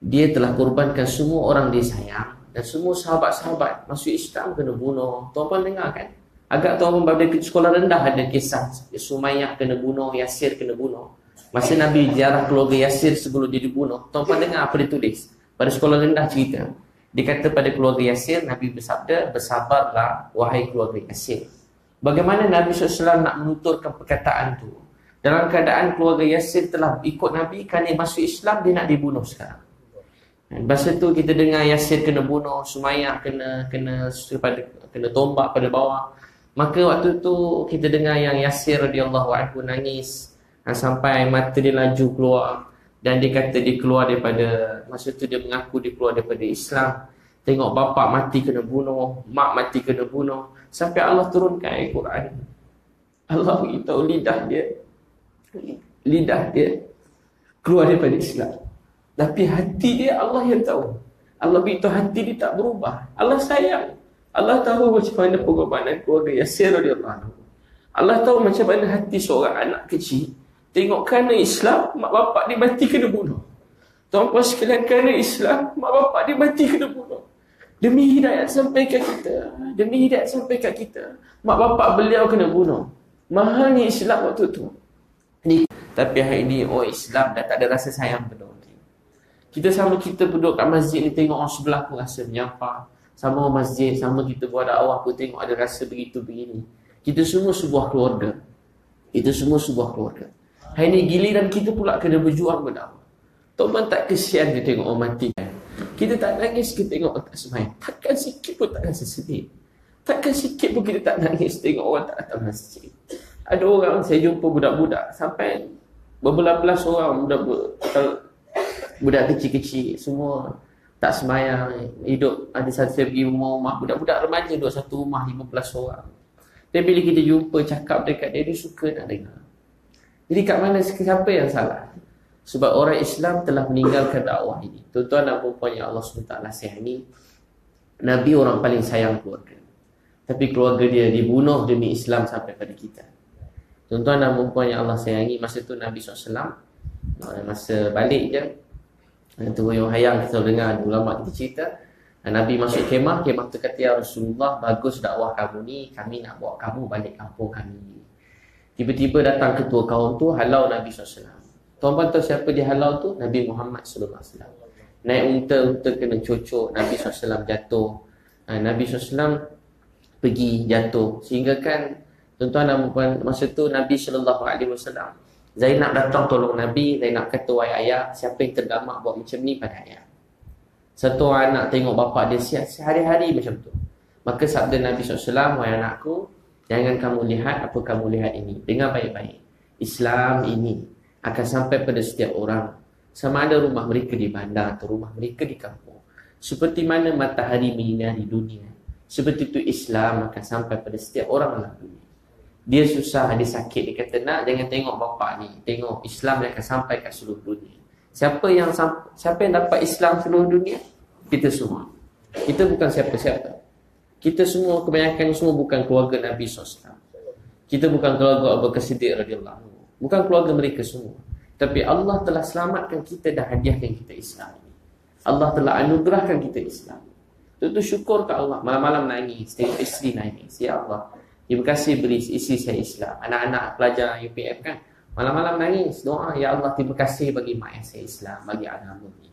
Dia telah korbankan semua orang dia sayang dan semua sahabat-sahabat masuk Islam kena bunuh. Tuan-tuan dengar kan? Agak tahu pada sekolah rendah ada kisah Sumayyah kena bunuh, Yasir kena bunuh. Masa Nabi jarah keluarga Yasir sebelum dia dibunuh. Tuan-tuan dengar apa dia tulis. Pada sekolah rendah cerita. Dia kata pada keluarga Yasir, Nabi bersabda, bersabarlah wahai keluarga Yasir. Bagaimana Nabi SAW nak menuturkan perkataan tu? Dalam keadaan keluarga Yasir telah ikut Nabi, kerana masuk Islam, dia nak dibunuh sekarang. Masa tu kita dengar Yasir kena bunuh, Sumayyah kena kena kena, kena tombak pada bawah. Maka waktu tu kita dengar yang Yasir radhiyallahu anhu nangis sampai mata dia laju keluar dan dia kata dia keluar daripada masa tu dia mengaku dia keluar daripada Islam. Tengok bapak mati kena bunuh, mak mati kena bunuh sampai Allah turunkan ayat Quran. Allah beritahu lidah dia lidah dia keluar daripada Islam. Tapi hati dia Allah yang tahu. Allah beritahu hati dia tak berubah. Allah sayang. Allah tahu macam mana pengorbanan keluarga Yasir. Allah tahu macam mana hati seorang anak kecil tengok kerana Islam mak bapak dia mati kena bunuh. Tuan-tuan sekalian kerana Islam mak bapak dia mati kena bunuh. Demi hidayat sampai ke kita, demi hidayat sampai ke kita, mak bapak beliau kena bunuh. Mahalnya Islam waktu tu. Ni tapi hari ini oh Islam dah tak ada rasa sayang orang Kita sama kita duduk kat masjid ni tengok orang sebelah pun rasa menyapa. Sama masjid, sama kita buat dakwah pun tengok ada rasa begitu begini. Kita semua sebuah keluarga. Kita semua sebuah keluarga. Hari ini giliran kita pula kena berjuang berdakwah. Tuan tak kesian kita tengok orang mati. Kita tak nangis kita tengok orang tak semain. Takkan sikit pun tak rasa sedih. Takkan sikit pun kita tak nangis tengok orang tak datang masjid. Ada orang saya jumpa budak-budak sampai berbelas-belas orang budak budak kecil-kecil semua tak semayang hidup ada satu saya pergi rumah-rumah budak-budak remaja duduk satu rumah 15 orang dan bila kita jumpa cakap dekat dia dia suka nak dengar jadi kat mana siapa yang salah? Sebab orang Islam telah meninggalkan dakwah ini. Tuan-tuan dan puan yang Allah SWT sayangi Nabi orang paling sayang keluarga. Tapi keluarga dia dibunuh demi Islam sampai pada kita. Tuan-tuan dan perempuan yang Allah sayangi Masa tu Nabi SAW Masa balik je Itu yang hayang kita dengar Ulama kita cerita Nabi masuk kemah Kemah tu kata Ya Rasulullah Bagus dakwah kamu ni Kami nak bawa kamu balik kampung kami Tiba-tiba datang ketua kaum tu Halau Nabi SAW Tuan-tuan tahu siapa dia halau tu? Nabi Muhammad SAW Naik unta-unta kena cocok Nabi SAW jatuh Nabi SAW pergi jatuh Sehingga kan Tuan-tuan dan puan masa tu Nabi wasallam Zainab datang tolong Nabi, Zainab kata wahai ayah, siapa yang terdamak buat macam ni pada ayah. Satu anak tengok bapa dia sihat sehari-hari macam tu. Maka sabda Nabi SAW, wahai anakku, jangan kamu lihat apa kamu lihat ini. Dengar baik-baik. Islam ini akan sampai pada setiap orang. Sama ada rumah mereka di bandar atau rumah mereka di kampung. Seperti mana matahari menyinari dunia. Seperti itu Islam akan sampai pada setiap orang dalam dunia. Dia susah, dia sakit, dia kata nak jangan tengok bapa ni. Tengok Islam dia akan sampai ke seluruh dunia. Siapa yang siapa yang dapat Islam seluruh dunia? Kita semua. Kita bukan siapa-siapa. Kita semua kebanyakan semua bukan keluarga Nabi SAW. Kita bukan keluarga Abu Bakar Siddiq radhiyallahu Bukan keluarga mereka semua. Tapi Allah telah selamatkan kita dan hadiahkan kita Islam Allah telah anugerahkan kita Islam. Itu syukur ke Allah. Malam-malam nangis, tengok isteri nangis. Ya Allah, Terima kasih beri isi saya Islam. Anak-anak pelajar UPF kan. Malam-malam nangis. Doa, Ya Allah terima kasih bagi mak saya Islam. Bagi ini.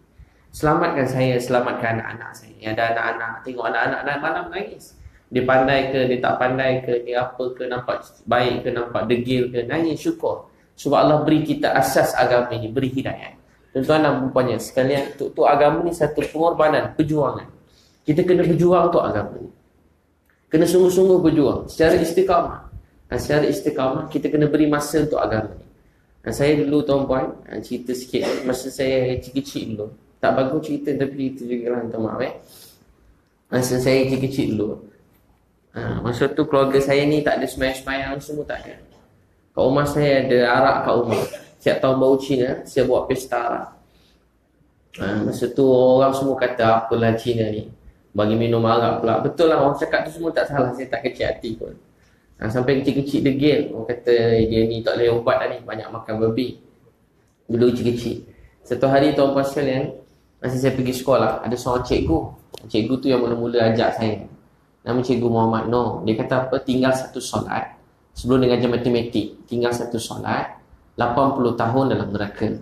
Selamatkan saya, selamatkan anak-anak saya. Yang ada anak-anak, tengok anak-anak malam nangis. Dia pandai ke, dia tak pandai ke, dia apa ke, nampak baik ke, nampak degil ke. Nangis, syukur. Sebab Allah beri kita asas agama ini, beri hidayah. Tuan-tuan dan perempuannya sekalian, untuk, untuk agama ini satu pengorbanan, perjuangan. Kita kena berjuang untuk agama ini. Kena sungguh-sungguh berjuang secara istiqamah. Dan secara istiqamah kita kena beri masa untuk agama ni. Dan saya dulu tuan-puan cerita sikit masa saya kecil-kecil dulu. Tak bagus cerita tapi cerita juga lah tuan maaf eh. Masa saya kecil-kecil dulu. Ha, masa tu keluarga saya ni tak ada semayang-semayang semua tak ada. Kat rumah saya ada arak kat rumah. Siap tahun baru Cina, saya buat pesta arak. Ha, masa tu orang semua kata apalah Cina ni bagi minum arak pula. Betul lah orang cakap tu semua tak salah. Saya tak kecil hati pun. Ha, sampai kecil-kecil degil. Orang kata dia ni tak boleh ubat dah ni. Banyak makan babi. Dulu kecil-kecil. Satu hari tuan puan sekalian. Masa saya pergi sekolah. Ada seorang cikgu. Cikgu tu yang mula-mula ajak saya. Nama cikgu Muhammad Noh. Dia kata apa? Tinggal satu solat. Sebelum dengan jam matematik. Tinggal satu solat. 80 tahun dalam neraka.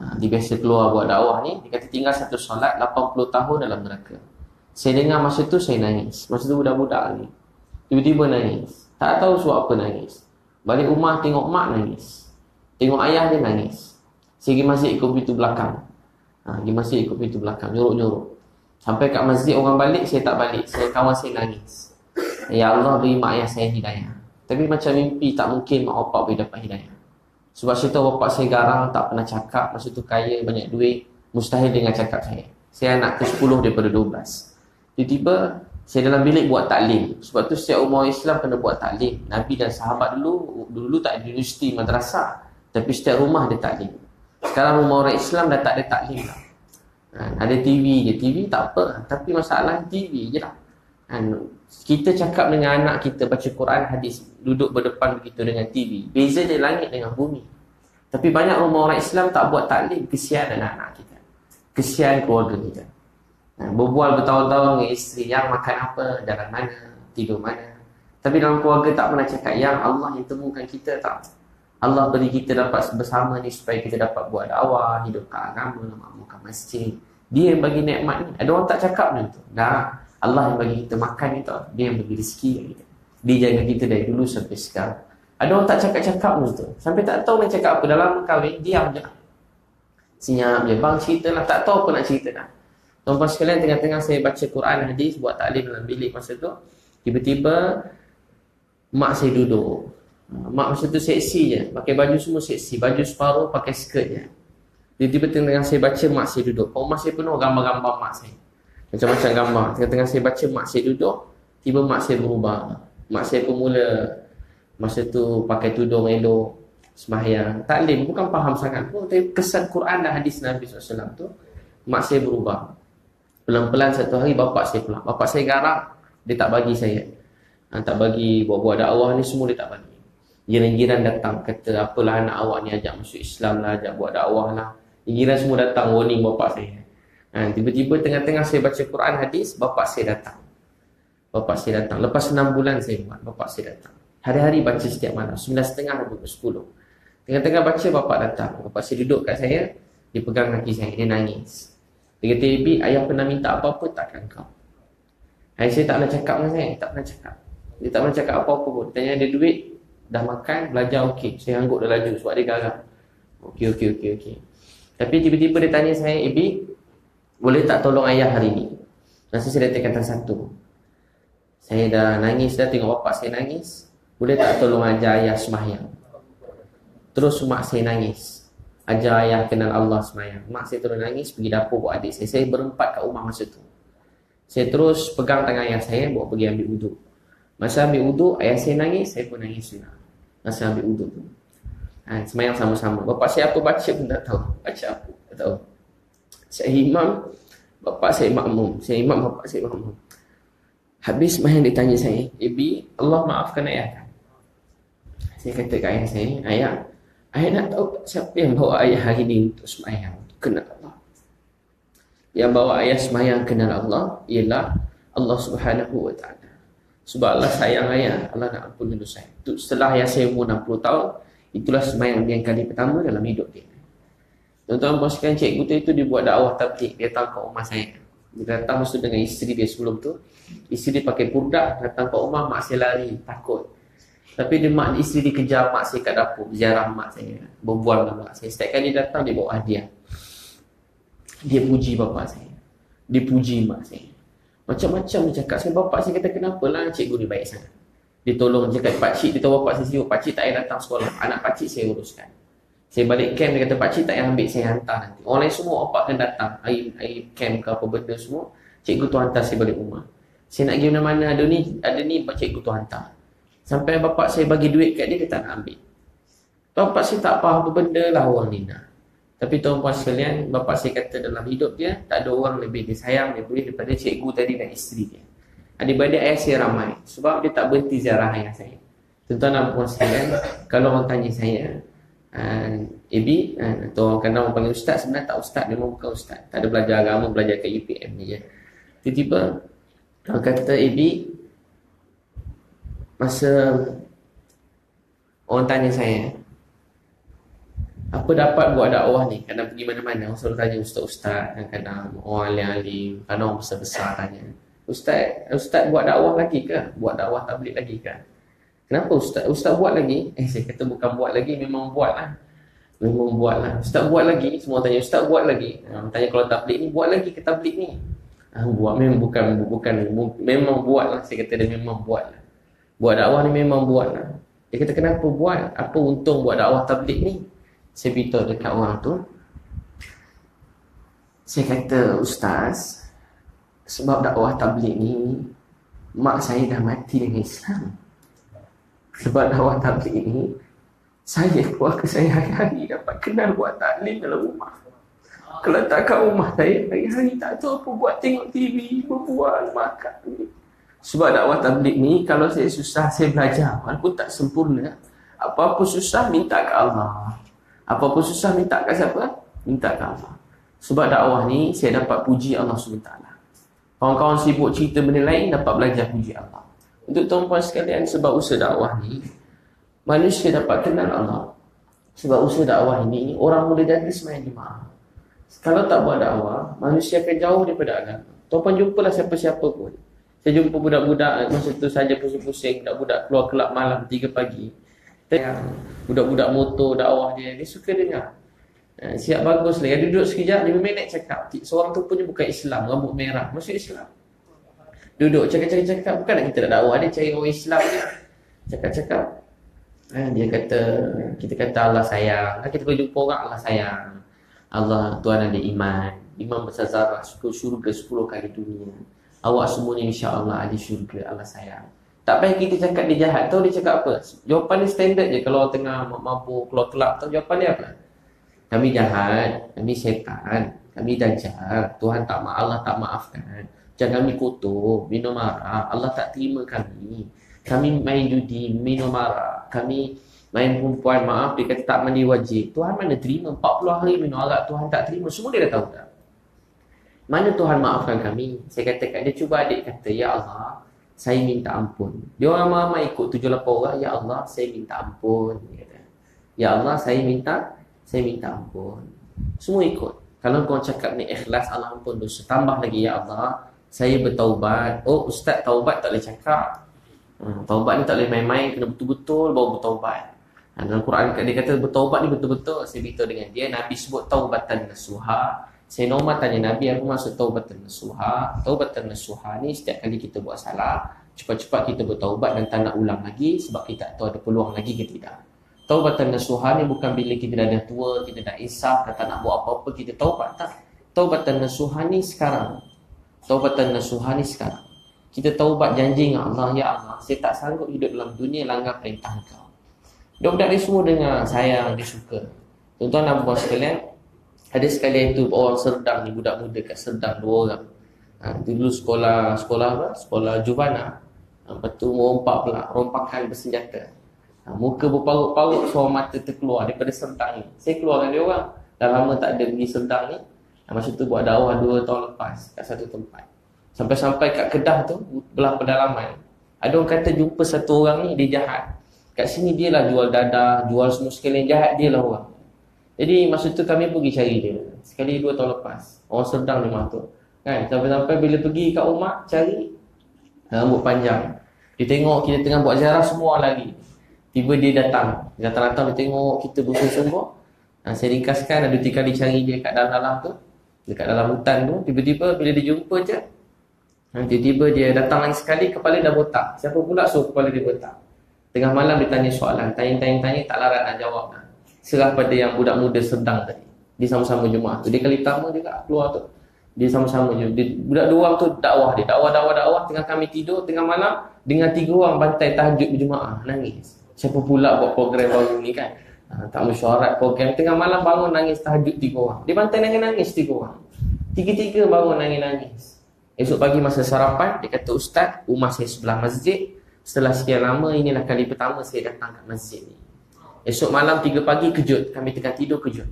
Ha, dia biasa keluar buat dakwah ni. Dia kata tinggal satu solat. 80 tahun dalam neraka. Saya dengar masa tu saya nangis. Masa tu budak-budak ni. Tiba-tiba nangis. Tak tahu sebab apa nangis. Balik rumah tengok mak nangis. Tengok ayah dia nangis. Saya pergi masjid ikut pintu belakang. Ha, pergi masjid ikut pintu belakang. Nyuruk-nyuruk. Sampai kat masjid orang balik, saya tak balik. Saya kawan saya nangis. Ya Allah beri mak ayah saya hidayah. Tapi macam mimpi tak mungkin mak bapak boleh dapat hidayah. Sebab tahu bapak saya garang, tak pernah cakap. Masa tu kaya, banyak duit. Mustahil dengan cakap saya. Saya anak ke-10 daripada 12. Tiba-tiba saya dalam bilik buat taklim. Sebab tu setiap umur Islam kena buat taklim. Nabi dan sahabat dulu, dulu tak ada universiti, madrasah. Tapi setiap rumah ada taklim. Sekarang umur orang Islam dah tak ada taklim lah. Ha, ada TV je. TV tak apa. Tapi masalah TV je lah. kita cakap dengan anak kita baca Quran hadis duduk berdepan begitu dengan TV beza dia langit dengan bumi tapi banyak rumah orang Islam tak buat taklim kesian anak-anak kita kesian keluarga kita ha, berbual bertahun-tahun dengan isteri yang makan apa dalam mana tidur mana tapi dalam keluarga tak pernah cakap yang Allah yang temukan kita tak Allah beri kita dapat bersama ni supaya kita dapat buat dakwah hidupkan agama makmurkan masjid dia yang bagi nikmat ni ada orang tak cakap ni tu dah Allah yang bagi kita makan ni tau. Dia yang bagi rezeki kita. Dia jaga kita dari dulu sampai sekarang. Ada orang tak cakap-cakap pun tu. Sampai tak tahu nak cakap apa. Dalam kahwin, diam je. Senyap je. Bang cerita lah. Tak tahu apa nak cerita dah. Tuan-tuan sekalian, tengah-tengah saya baca Quran hadis, buat taklim dalam bilik masa tu. Tiba-tiba, mak saya duduk. Mak masa tu seksi je. Pakai baju semua seksi. Baju separuh, pakai skirt je. Tiba-tiba tengah saya baca, mak saya duduk. Rumah saya penuh gambar-gambar mak saya. Macam-macam gambar. Tengah-tengah saya baca, mak saya duduk. Tiba mak saya berubah. Mak saya pemula masa tu pakai tudung elok. Sembahyang. Taklim. Bukan faham sangat pun. Tapi kesan Quran dan hadis Nabi SAW tu. Mak saya berubah. Pelan-pelan satu hari bapak saya pulang. Bapak saya garang. Dia tak bagi saya. Ha, tak bagi buat-buat dakwah ni semua dia tak bagi. Jiran-jiran datang. Kata apalah anak awak ni ajak masuk Islam lah. Ajak buat dakwah lah. Jiran semua datang warning bapak saya. Ha, tiba-tiba tengah-tengah saya baca Quran hadis, bapak saya datang. Bapak saya datang. Lepas 6 bulan saya buat, bapak saya datang. Hari-hari baca setiap malam. 9.30 sampai 10. Tengah-tengah baca, bapak datang. Bapak saya duduk kat saya, dia pegang kaki saya, dia nangis. Dia kata, Ibi, ayah pernah minta apa-apa takkan kau? Ayah saya tak nak cakap dengan saya, tak pernah cakap. Dia tak pernah cakap apa-apa pun. Tanya dia duit, dah makan, belajar okey. Saya angguk dah laju sebab dia garang. Okey, okey, okey, okey. Tapi tiba-tiba dia tanya saya, Ibi, boleh tak tolong ayah hari ni? Nasi saya dah kata satu. Saya dah nangis dah tengok bapak saya nangis. Boleh tak tolong ajar ayah semayang? Terus mak saya nangis. Ajar ayah kenal Allah semayang. Mak saya terus nangis pergi dapur buat adik saya. Saya berempat kat rumah masa tu. Saya terus pegang tangan ayah saya bawa pergi ambil uduk. Masa ambil uduk, ayah saya nangis, saya pun nangis juga. Masa ambil uduk tu. Ha, semayang sama-sama. Bapak saya apa baca pun tak tahu. Baca apa? Tak tahu. Saya imam, bapak saya makmum. Saya imam, bapak saya makmum. Habis main dia tanya saya, Ibi, Allah maafkan ayah Saya kata ke ayah saya, Ayah, ayah nak tahu siapa yang bawa ayah hari ini untuk semayang? Kenal Allah. Yang bawa ayah semayang kenal Allah ialah Allah subhanahu wa ta'ala. Sebab Allah sayang ayah, Allah nak ampun dosa. Setelah ayah saya umur 60 tahun, itulah semayang yang kali pertama dalam hidup dia. Tuan-tuan sekalian cikgu tu itu dia buat dakwah tablik dia datang ke rumah saya. Dia datang masa dengan isteri dia sebelum tu. Isteri dia pakai purdak datang ke rumah mak saya lari takut. Tapi dia mak isteri dia kejar mak saya kat dapur ziarah mak saya. Berbual dengan mak saya. Setiap kali dia datang dia bawa hadiah. Dia puji bapa saya. Dia puji mak saya. Macam-macam dia cakap. Saya bapak saya kata kenapa lah cikgu ni baik sangat. Dia tolong cakap pak cik dia tahu bapak saya sibuk. Pak cik tak payah datang sekolah. Anak pak cik saya uruskan. Saya balik camp, dia kata, pakcik tak payah ambil, saya hantar nanti. Orang lain semua, opak akan datang. Air, air camp ke apa benda semua. Cikgu tu hantar saya balik rumah. Saya nak pergi mana-mana, ada ni, ada ni, cikgu tu hantar. Sampai bapak saya bagi duit kat dia, dia tak nak ambil. Bapak saya tak faham apa benda lah orang ni nak. Tapi tuan puan sekalian, bapak saya kata dalam hidup dia, tak ada orang lebih dia sayang, dia boleh daripada cikgu tadi dan isteri dia. Adik-adik ayah saya ramai. Sebab dia tak berhenti ziarah ayah saya. Tuan-tuan dan puan sekalian, kalau orang tanya saya, uh, Ibi uh, atau orang kenal orang panggil ustaz sebenarnya tak ustaz dia bukan ustaz tak ada belajar agama belajar ke UPM ni je tiba-tiba orang kata Ibi masa orang tanya saya apa dapat buat dakwah ni kadang pergi mana-mana orang selalu tanya ustaz-ustaz kadang-kadang orang alim-alim kadang orang besar-besar tanya ustaz ustaz buat dakwah lagi ke buat dakwah tablik lagi ke Kenapa ustaz? Ustaz buat lagi? Eh saya kata bukan buat lagi, memang buat lah. Memang buat lah. Ustaz buat lagi? Semua tanya, ustaz buat lagi? Ha, tanya kalau tablik ni, buat lagi ke tablik ni? Ha, buat memang bukan, bukan, memang buat lah. Saya kata dia memang buat lah. Buat dakwah ni memang buat lah. Dia kata kenapa buat? Apa untung buat dakwah tablik ni? Saya beritahu dekat orang tu. Saya kata, ustaz, sebab dakwah tablik ni, mak saya dah mati dengan Islam. Sebab dakwah tablik ini Saya keluarga saya hari-hari Dapat kenal buat taklim dalam rumah Kalau tak kat rumah saya Hari-hari tak tahu apa buat Tengok TV Berbual, makan Sebab dakwah tablik ni kalau saya susah saya belajar walaupun tak sempurna. Apa-apa susah minta ke Allah. Apa-apa susah minta ke siapa? Minta ke Allah. Sebab dakwah ni saya dapat puji Allah SWT. Kawan-kawan sibuk cerita benda lain dapat belajar puji Allah. Untuk tuan-tuan sekalian sebab usaha dakwah ni manusia dapat kenal Allah. Sebab usaha dakwah ini orang boleh jadi semayang jemaah. Kalau tak buat dakwah, manusia akan jauh daripada agama. Tuan-tuan jumpalah siapa-siapa pun. Saya jumpa budak-budak masa tu saja pusing-pusing, budak-budak keluar kelab malam 3 pagi. Budak-budak motor dakwah dia, dia suka dengar. Ha, siap bagus lah. Dia duduk sekejap, 5 minit cakap. Seorang tu punya bukan Islam, rambut merah. Masuk Islam. Duduk cakap-cakap-cakap. Bukan nak kita nak dakwah dia, cari orang Islam dia. Cakap-cakap. Ha, dia kata, kita kata Allah sayang. Ha, kita pergi jumpa orang, Allah sayang. Allah, Tuhan ada iman. Imam besar zarah, syurga 10 kali dunia. Awak semuanya insya-Allah ahli syurga Allah sayang. Tak payah kita cakap dia jahat. Tahu dia cakap apa? Jawapan dia standard je kalau tengah mampu keluar kelab tahu jawapan dia apa? Kami jahat, kami syaitan, kami dajjal. Tuhan tak ma Allah tak maafkan. Jangan kami kutuk, minum marah. Allah tak terima kami. Kami main judi, minum marah. Kami main perempuan, maaf dia kata tak mandi wajib. Tuhan mana terima 40 hari minum arak, Tuhan tak terima. Semua dia dah tahu tak? Mana Tuhan maafkan kami? Saya kata kat dia, cuba adik kata, Ya Allah, saya minta ampun. Dia orang mama ikut tujuh lapan orang, Ya Allah, saya minta ampun. Ya Allah, saya minta, saya minta ampun. Semua ikut. Kalau kau cakap ni ikhlas, Allah ampun dosa. Tambah lagi, Ya Allah, saya bertaubat. Oh, Ustaz taubat tak boleh cakap. Hmm, taubat ni tak boleh main-main, kena betul-betul baru bertaubat. Dalam Quran dia kata bertaubat ni betul-betul. Saya beritahu dengan dia, Nabi sebut taubatan nasuha. Saya normal tanya Nabi apa maksud taubatan nasuha? Taubatan nasuha ni setiap kali kita buat salah, cepat-cepat kita bertaubat dan tak nak ulang lagi sebab kita tak tahu ada peluang lagi ke tidak. Taubatan nasuha ni bukan bila kita dah, dah tua, kita dah insaf, dah tak nak buat apa-apa, kita taubat tak. Taubatan nasuha ni sekarang. Taubatan nasuha ni sekarang. Kita taubat janji dengan Allah, Ya Allah, saya tak sanggup hidup dalam dunia langgar perintah kau. Budak-budak ni semua dengar, sayang, dia suka. Tuan-tuan dan puan sekalian, ada sekali itu orang Serdang ni budak muda kat Serdang dua orang. Ha, dulu sekolah sekolah apa? Sekolah Juvana. Ha, lepas tu merompak pula, rompakan bersenjata. Ha, muka berparut-parut, suara mata terkeluar daripada Serdang ni. Saya keluar dengan dia orang. Dah lama tak ada pergi Serdang ni. Ha, masa tu buat dakwah dua tahun lepas kat satu tempat. Sampai-sampai kat Kedah tu, belah pedalaman. Ada orang kata jumpa satu orang ni, dia jahat. Kat sini dia lah jual dadah, jual semua sekalian jahat dia lah orang. Jadi masa tu kami pergi cari dia. Sekali dua tahun lepas. Orang sedang di tu. Kan? Sampai-sampai bila pergi kat rumah cari rambut panjang. Dia tengok kita tengah buat ziarah semua lagi. Tiba dia datang. Dia datang-datang dia tengok kita bersungguh-sungguh. Ha, saya ringkaskan ada tiga kali cari dia kat dalam-dalam tu. Dekat dalam hutan tu. Tiba-tiba bila dia jumpa je. Ha, tiba-tiba dia datang lagi sekali kepala dah botak. Siapa pula suruh kepala dia botak? Tengah malam dia tanya soalan. Tanya-tanya-tanya tak larat nak jawab. Nah serah pada yang budak muda sedang tadi. Dia sama-sama jemaah tu. Dia kali pertama juga keluar tu. Dia sama-sama je. Dia, budak dua orang tu dakwah dia. Dakwah, dakwah, dakwah. Tengah kami tidur, tengah malam. Dengan tiga orang bantai tahajud berjemaah. Nangis. Siapa pula buat program baru ni kan? Ha, tak mesyuarat program. Tengah malam bangun nangis tahajud tiga orang. Dia bantai nangis-nangis tiga orang. Tiga-tiga bangun nangis-nangis. Esok pagi masa sarapan, dia kata, Ustaz, rumah saya sebelah masjid. Setelah sekian lama, inilah kali pertama saya datang ke masjid ni. Esok malam 3 pagi kejut. Kami tengah tidur kejut.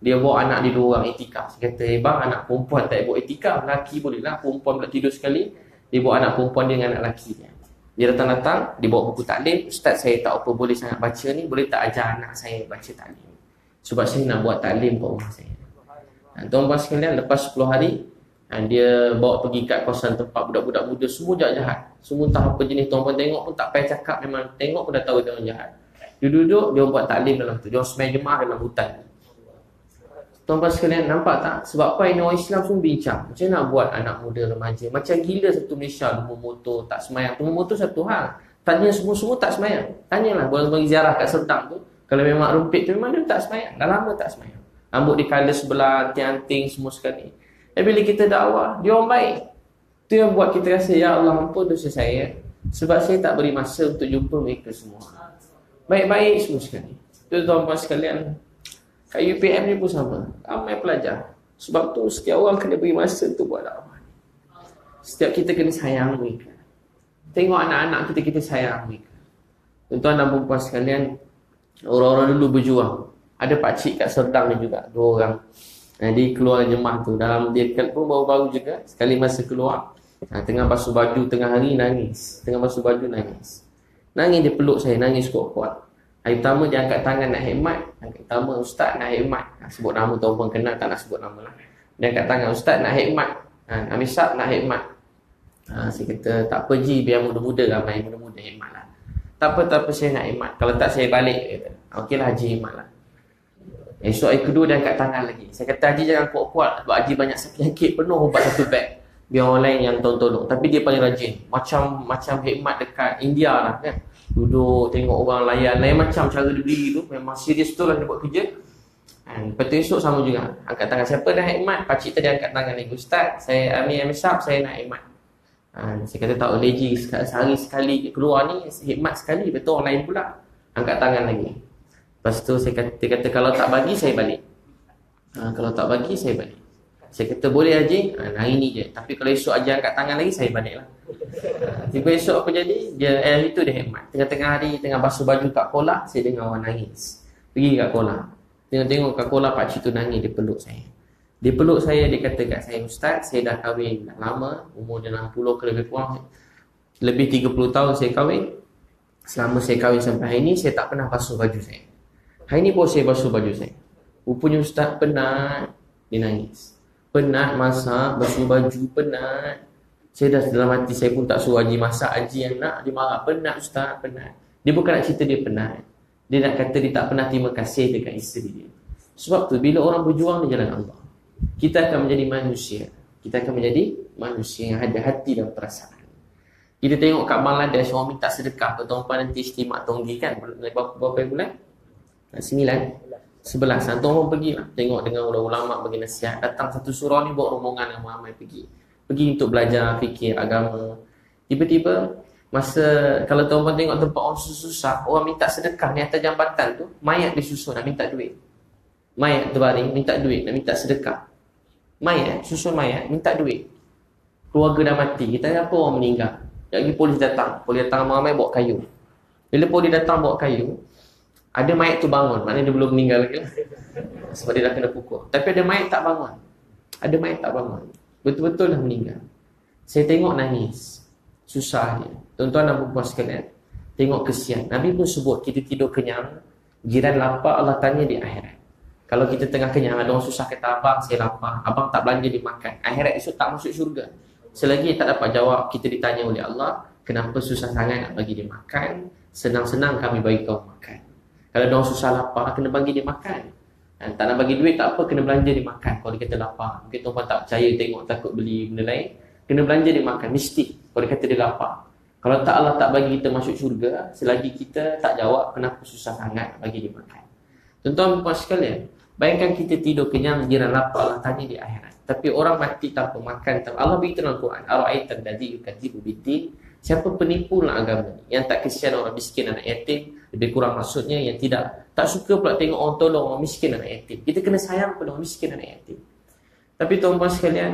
Dia bawa anak dia dua orang etikaf Dia kata eh bang anak perempuan tak bawa etikaf Laki boleh lah. Perempuan pula tidur sekali. Dia bawa anak perempuan dia dengan anak laki dia. Dia datang-datang Dia bawa buku taklim. Ustaz saya tak apa boleh sangat baca ni. Boleh tak ajar anak saya baca taklim? Sebab saya nak buat taklim kat rumah saya. Dan Tuan-tuan sekalian lepas 10 hari dan dia bawa pergi kat kawasan tempat budak-budak muda Semua jahat-jahat. Semua entah apa jenis tuan-tuan tengok pun tak payah cakap. Memang tengok pun dah tahu dia orang jahat dia duduk, dia buat taklim dalam tu. Dia semai jemaah dalam hutan. Tuan-tuan sekalian, nampak tak? Sebab apa orang Islam pun bincang. Macam nak buat anak muda remaja? Macam gila satu Malaysia, lumur motor, tak semayang. Lumur motor satu hal. Tanya semua-semua tak semayang. Tanyalah, boleh bagi ziarah kat Serdang tu. Kalau memang rumpit tu, memang dia tak semayang. Dah lama tak semayang. Rambut di kala sebelah, anting semua sekali. Eh, bila kita dakwah, dia orang baik. Tu yang buat kita rasa, Ya Allah, ampun dosa saya. Sebab saya tak beri masa untuk jumpa mereka semua. Baik-baik semua sekali. Tuan-tuan sekalian. Kat UPM ni pun sama. Ramai pelajar. Sebab tu setiap orang kena beri masa untuk buat dakwah. Setiap kita kena sayang mereka. Tengok anak-anak kita, kita sayang mereka. Tuan-tuan dan perempuan sekalian, orang-orang dulu berjuang. Ada pakcik kat Serdang ni juga, dua orang. Jadi keluar jemaah tu. Dalam dia pun baru-baru juga. Sekali masa keluar, ha, tengah basuh baju, tengah hari nangis. Tengah basuh baju nangis. Nangis dia peluk saya, nangis kuat-kuat. Hari pertama dia angkat tangan nak khidmat. Hari pertama ustaz nak khidmat. Ha, sebut nama tu orang kenal tak nak sebut nama lah. Dia angkat tangan ustaz nak khidmat. Ha, Amisab nak khidmat. Ha, saya kata tak apa ji biar muda-muda ramai muda-muda khidmat lah. Tak apa tak apa saya nak khidmat. Kalau tak saya balik kata. Okeylah haji khidmat lah. Esok hari kedua dia angkat tangan lagi. Saya kata haji jangan kuat-kuat sebab haji banyak sakit penuh ubat satu beg. Biar orang lain yang tolong-tolong. Tapi dia paling rajin. Macam macam khidmat dekat India lah kan? Duduk tengok orang layan. Lain macam cara dia berdiri tu. Memang serius tu lah dia buat kerja. Dan tu esok sama juga. Angkat tangan. Siapa dah hikmat? Pakcik tadi angkat tangan ni ustaz saya Amir Amisab saya nak hikmat. Ha, saya kata tak boleh sehari sekali keluar ni hikmat sekali. Betul orang lain pula angkat tangan lagi. Lepas tu saya kata, kata kalau tak bagi saya balik. Ha, kalau tak bagi saya balik saya kata boleh Haji. Ha, hari ni je. Tapi kalau esok Haji angkat tangan lagi saya balik lah ha, tiba esok apa jadi dia, eh, itu dia hemat. Tengah-tengah hari tengah basuh baju kat kolah saya dengar orang nangis. Pergi kat kolah tengok-tengok kat kolah pakcik tu nangis dia peluk saya. Dia peluk saya dia kata kat saya Ustaz saya dah kahwin lama umur dia 60 ke lebih kurang lebih 30 tahun saya kahwin. Selama saya kahwin sampai hari ni saya tak pernah basuh baju saya. Hari ni pun saya basuh baju saya. Rupanya Ustaz penat Dia nangis Penat masak, basuh baju, penat. Saya dah dalam hati saya pun tak suruh Haji masak. Haji yang nak, dia marah. Penat Ustaz, penat. Dia bukan nak cerita dia penat. Dia nak kata dia tak pernah terima kasih dekat isteri dia. Sebab tu, bila orang berjuang di jalan Allah, kita akan menjadi manusia. Kita akan menjadi manusia yang ada hati dan perasaan. Kita tengok kat Bangladesh, orang minta sedekah. Tuan-tuan nanti istimak tonggi kan? Berapa, berapa bulan? Sembilan. Sebelah satu orang pergi lah. Tengok dengan ulama bagi nasihat. Datang satu surau ni buat rombongan yang ramai pergi. Pergi untuk belajar fikir agama. Tiba-tiba Masa kalau tuan-tuan tengok tempat orang susah Orang minta sedekah ni atas jambatan tu Mayat disusun nak minta duit. Mayat terbaring minta duit nak minta sedekah. Mayat, susun mayat minta duit. Keluarga dah mati Kita apa orang meninggal? Lagi polis datang. Polis datang ramai bawa kayu. Bila polis datang bawa kayu ada mayat tu bangun, maknanya dia belum meninggal lagi lah. Sebab dia dah kena pukul. Tapi ada mayat tak bangun. Ada mayat tak bangun. Betul-betul dah meninggal. Saya tengok nangis. Susah dia. Tuan-tuan dan perempuan sekalian. Tengok kesian. Nabi pun sebut kita tidur kenyang. Jiran lapar Allah tanya di akhirat. Kalau kita tengah kenyang, ada orang susah kata abang saya lapar. Abang tak belanja dimakan. Akhirat esok tak masuk syurga. Selagi tak dapat jawab, kita ditanya oleh Allah. Kenapa susah sangat nak bagi dia makan? Senang-senang kami bagi kau makan. Kalau dia orang susah lapar, kena bagi dia makan. Dan tak nak bagi duit, tak apa, kena belanja dia makan. Kalau dia kata lapar. Mungkin tuan tak percaya, tengok, takut beli benda lain. Kena belanja dia makan, mesti. Kalau dia kata dia lapar. Kalau tak Allah tak bagi kita masuk syurga, selagi kita tak jawab, kenapa susah sangat bagi dia makan. Tuan-tuan puan sekalian, bayangkan kita tidur kenyang, jiran lapar, Allah tanya di akhirat. Tapi orang mati tanpa makan, tanpa Allah beritahu dalam Quran, Ar-Ra'aitan dadhi yukadzibu biddin, Siapa penipu lah agama ni Yang tak kesian orang miskin anak yatim Lebih kurang maksudnya yang tidak Tak suka pula tengok orang tolong orang miskin anak yatim. Kita kena sayang pada orang miskin anak yatim. Tapi tuan-tuan sekalian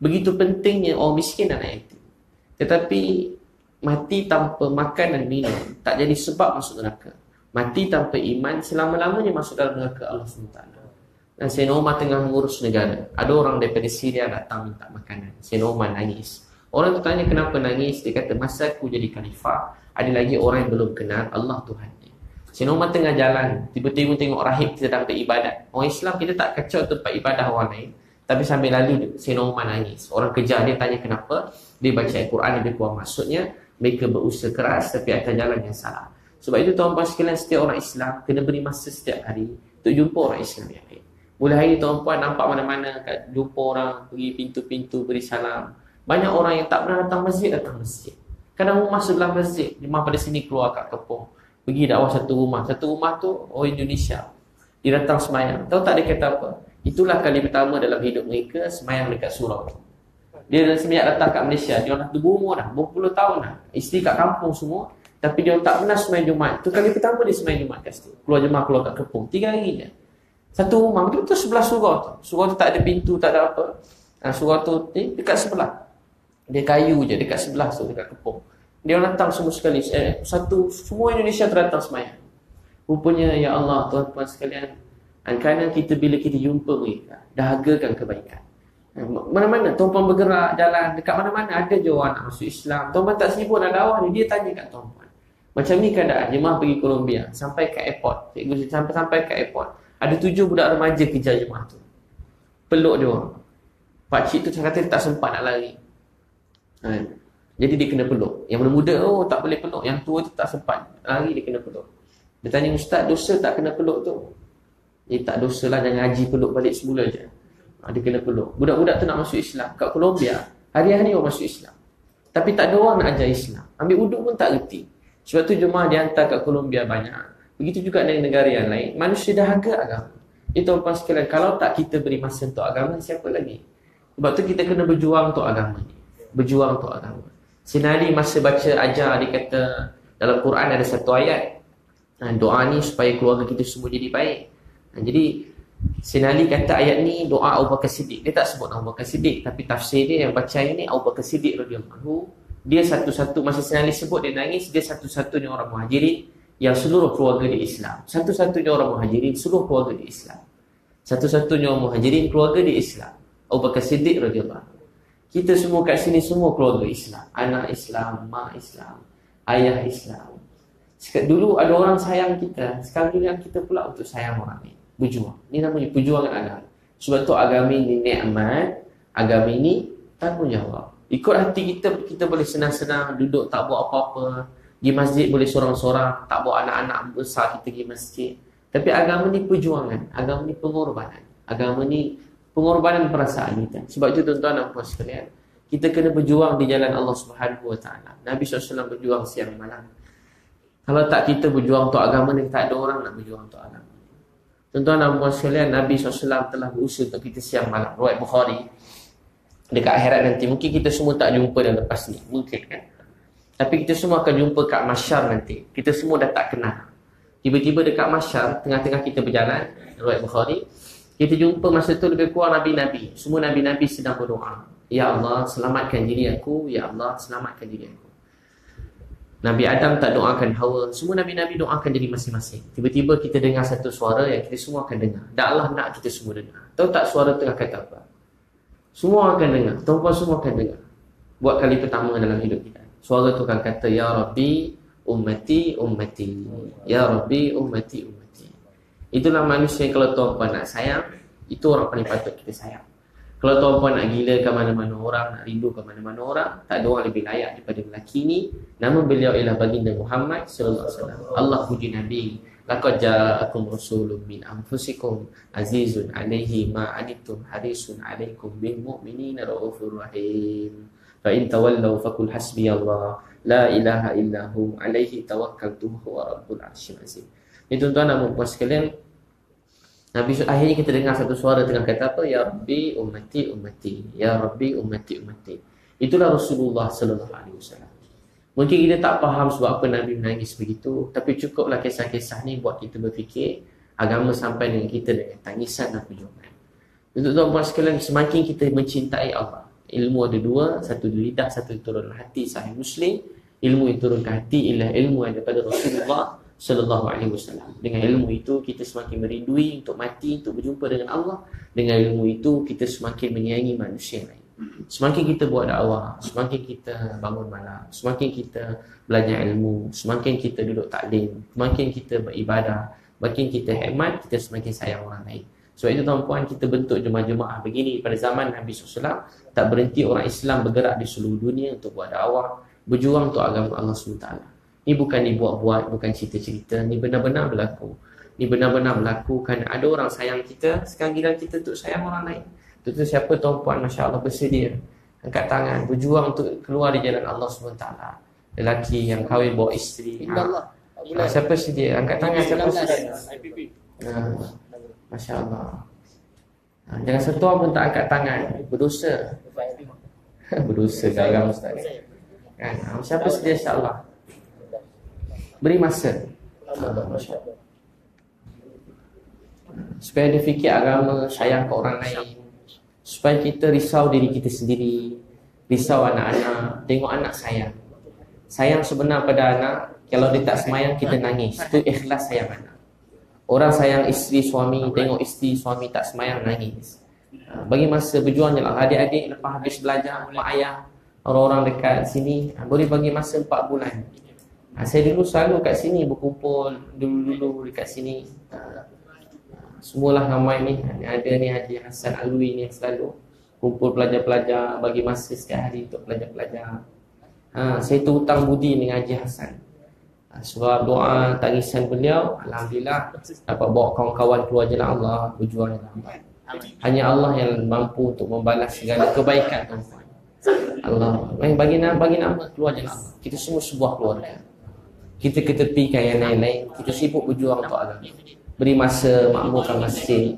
Begitu pentingnya orang miskin anak yatim. Tetapi Mati tanpa makan dan minum Tak jadi sebab masuk neraka. Mati tanpa iman Selama-lamanya masuk dalam neraka Allah SWT. Dan Sayyidina Umar tengah mengurus negara. Ada orang daripada Syria datang minta makanan. Sayyidina Umar nangis. Orang tu tanya kenapa nangis? Dia kata masa aku jadi khalifah Ada lagi orang yang belum kenal Allah Tuhan. Ni Sina Umar tengah jalan Tiba-tiba tengok rahib sedang beribadat. Orang Islam kita tak kacau tempat ibadah orang lain. Tapi sambil lalu Sina Umar nangis. Orang kejar dia tanya kenapa. Dia baca Al-Quran lebih kurang. Maksudnya Mereka berusaha keras tapi akan jalan yang salah. Sebab itu tuan-tuan sekalian setiap orang Islam Kena beri masa setiap hari Untuk jumpa orang Islam yang lain. Mulai hari tuan-tuan nampak mana-mana Jumpa orang pergi pintu-pintu beri salam. Banyak orang yang tak pernah datang masjid, datang masjid. Kadang rumah sebelah masjid, rumah pada sini keluar kat kepung. Pergi dakwah satu rumah. Satu rumah tu, orang Indonesia. Dia datang semayang. Tahu tak dia kata apa? Itulah kali pertama dalam hidup mereka, semayang dekat surau. Dia semenjak datang kat Malaysia, dia orang dah berumur dah, berpuluh tahun dah. Isteri kat kampung semua. Tapi dia tak pernah semayang Jumat. Itu kali pertama dia semayang Jumat kat situ. Keluar jemaah keluar kat kepung. Tiga hari je. Satu rumah, betul-betul sebelah surau tu. Surau tu tak ada pintu, tak ada apa. Nah, surau tu ni dekat sebelah. Dia kayu je dekat sebelah tu dekat kepung. Dia orang datang semua sekali. Eh, satu, semua Indonesia terdatang semayang. Rupanya, Ya Allah, tuan-tuan sekalian, dan kerana kita bila kita jumpa mereka, dahagakan kebaikan. Eh, mana-mana, tuan-tuan bergerak, jalan, dekat mana-mana ada je orang nak masuk Islam. Tuan-tuan tak sibuk nak dakwah ni, dia tanya kat tuan-tuan. Macam ni keadaan, jemaah pergi Colombia, sampai ke airport. Cikgu sampai sampai ke airport. Ada tujuh budak remaja kejar jemaah tu. Peluk dia orang. Pakcik tu kata tak sempat nak lari. Ha. Jadi dia kena peluk. Yang muda-muda, oh tak boleh peluk. Yang tua tu tak sempat. Lari dia kena peluk. Dia tanya ustaz, dosa tak kena peluk tu? Dia tak dosa lah, jangan haji peluk balik semula je. Ha, dia kena peluk. Budak-budak tu nak masuk Islam. Kat Colombia, hari-hari orang masuk Islam. Tapi tak ada orang nak ajar Islam. Ambil uduk pun tak reti. Sebab tu jemaah dihantar kat Colombia banyak. Begitu juga dengan negara yang lain. Manusia dah harga agama. Itu apa sekalian. Kalau tak kita beri masa untuk agama, siapa lagi? Sebab tu kita kena berjuang untuk agama ni. Berjuang untuk agama. Sinali masa baca ajar dia kata dalam Quran ada satu ayat ha, doa ni supaya keluarga kita semua jadi baik. Ha, jadi Sinali kata ayat ni doa Abu Bakar Siddiq. Dia tak sebut Abu Bakar Siddiq tapi tafsir dia yang baca ini Abu Bakar Siddiq radhiyallahu dia satu-satu masa Sinali sebut dia nangis dia satu-satunya orang muhajirin yang seluruh keluarga di Islam. Satu-satunya orang muhajirin seluruh keluarga di Islam. Satu-satunya orang muhajirin keluarga di Islam. Abu Bakar Siddiq radhiyallahu kita semua kat sini semua keluarga Islam. Anak Islam, mak Islam, ayah Islam. Sekarang dulu ada orang sayang kita. Sekarang yang kita pula untuk sayang orang ni. Berjuang. Ini namanya perjuangan agama. Sebab tu agama ini nikmat. Agama ini tanggungjawab. Ikut hati kita, kita boleh senang-senang duduk tak buat apa-apa. Di masjid boleh sorang-sorang. Tak buat anak-anak besar kita pergi masjid. Tapi agama ni perjuangan. Agama ni pengorbanan. Agama ni pengorbanan perasaan kita. Sebab itu tuan-tuan dan puan sekalian, kita kena berjuang di jalan Allah Subhanahu Wa Taala. Nabi SAW berjuang siang malam. Kalau tak kita berjuang untuk agama ni, tak ada orang nak berjuang untuk agama. Tuan-tuan dan puan sekalian, Nabi SAW telah berusaha untuk kita siang malam. Ruwayat Bukhari. Dekat akhirat nanti, mungkin kita semua tak jumpa dan lepas ni. Mungkin kan? Tapi kita semua akan jumpa kat masyar nanti. Kita semua dah tak kenal. Tiba-tiba dekat masyar, tengah-tengah kita berjalan, Ruwayat Bukhari, kita jumpa masa tu lebih kurang Nabi-Nabi. Semua Nabi-Nabi sedang berdoa. Ya Allah, selamatkan diri aku. Ya Allah, selamatkan diri aku. Nabi Adam tak doakan Hawa. Semua Nabi-Nabi doakan diri masing-masing. Tiba-tiba kita dengar satu suara yang kita semua akan dengar. Dan Allah nak kita semua dengar. Tahu tak suara tengah kata apa? Semua akan dengar. Tuan-tuan semua akan dengar. Buat kali pertama dalam hidup kita. Suara tu akan kata, Ya Rabbi, ummati, ummati. Ya Rabbi, ummati, ummati. Itulah manusia yang kalau tuan-puan nak sayang Itu orang paling patut kita sayang. Kalau tuan-puan nak gila ke mana-mana orang Nak rindu ke mana-mana orang Tak ada orang lebih layak daripada lelaki ini Nama beliau ialah baginda Muhammad Sallallahu Alaihi Wasallam. Allah puji Nabi. Laqad ja'akum rasulun min anfusikum azizun alaihi ma anittum harisun alaikum bil mu'minina raufur rahim. Fa in tawallaw faqul hasbiyallah. La ilaha illa hu alaihi tawakkaltu huwa rabbul arsyil azim ini tuan-tuan dan puan sekalian. Nabi akhirnya kita dengar satu suara tengah kata apa? Ya Rabbi ummati ummati. Ya Rabbi ummati ummati. Itulah Rasulullah sallallahu alaihi wasallam. Mungkin kita tak faham sebab apa Nabi menangis begitu Tapi cukuplah kisah-kisah ni buat kita berfikir Agama sampai dengan kita dengan tangisan dan perjuangan. Untuk tuan-tuan sekalian semakin kita mencintai Allah Ilmu ada dua, satu di lidah, satu turun hati sahih Muslim. Ilmu yang turun ke hati ialah ilmu yang daripada Rasulullah sallallahu alaihi wasallam. Dengan ilmu itu kita semakin merindui untuk mati untuk berjumpa dengan Allah. Dengan ilmu itu kita semakin menyayangi manusia lain. Semakin kita buat dakwah, semakin kita bangun malam, semakin kita belajar ilmu, semakin kita duduk taklim, semakin kita beribadah, semakin kita hemat, kita semakin sayang orang lain. Sebab itu tuan-puan kita bentuk jemaah-jemaah begini pada zaman Nabi SAW tak berhenti orang Islam bergerak di seluruh dunia untuk buat dakwah, berjuang untuk agama Allah SWT. Ini bukan dibuat-buat, bukan cerita-cerita. Ini benar-benar berlaku. Ini benar-benar berlaku kerana ada orang sayang kita. Sekarang gila kita untuk sayang orang lain. Tentu siapa tuan puan, Masya Allah bersedia. Angkat tangan, berjuang untuk keluar di jalan Allah SWT. Lelaki yang kahwin bawa isteri. Ha. Ha. Siapa sedia? Angkat tangan siapa sedia? Ha. Masya Allah. Ha. Jangan setua pun tak angkat tangan. Berdosa. Berdosa garam Ustaz. Kan? Ha. Siapa sedia insyaAllah? Beri masa. Supaya dia fikir agama Sayang ke orang lain. Supaya kita risau diri kita sendiri. Risau anak-anak. Tengok anak sayang. Sayang sebenar pada anak Kalau dia tak semayang kita nangis. Itu ikhlas sayang anak. Orang sayang isteri suami Tengok isteri suami tak semayang nangis. Ha, Bagi masa berjuang je lah. Adik-adik lepas habis belajar Mak ayah Orang-orang dekat sini ha, Boleh bagi masa 4 bulan ha, Saya dulu selalu kat sini Berkumpul dulu-dulu dekat sini. Semualah ramai ni. Ada ni Haji Hassan Alwi ni selalu Kumpul pelajar-pelajar Bagi masa setiap hari untuk pelajar-pelajar. Ha, Saya tu hutang budi dengan Haji Hassan. Ha, Sebab doa tangisan beliau Alhamdulillah Dapat bawa kawan-kawan keluar jalan Allah Berjuang jalan Allah Hanya Allah yang mampu untuk membalas segala kebaikan tuan Allah bagi nama bagi nama keluar jalan Allah. Kita semua sebuah keluarga. Kita ketepikan yang lain-lain. Kita sibuk berjuang untuk agama beri masa makmurkan masjid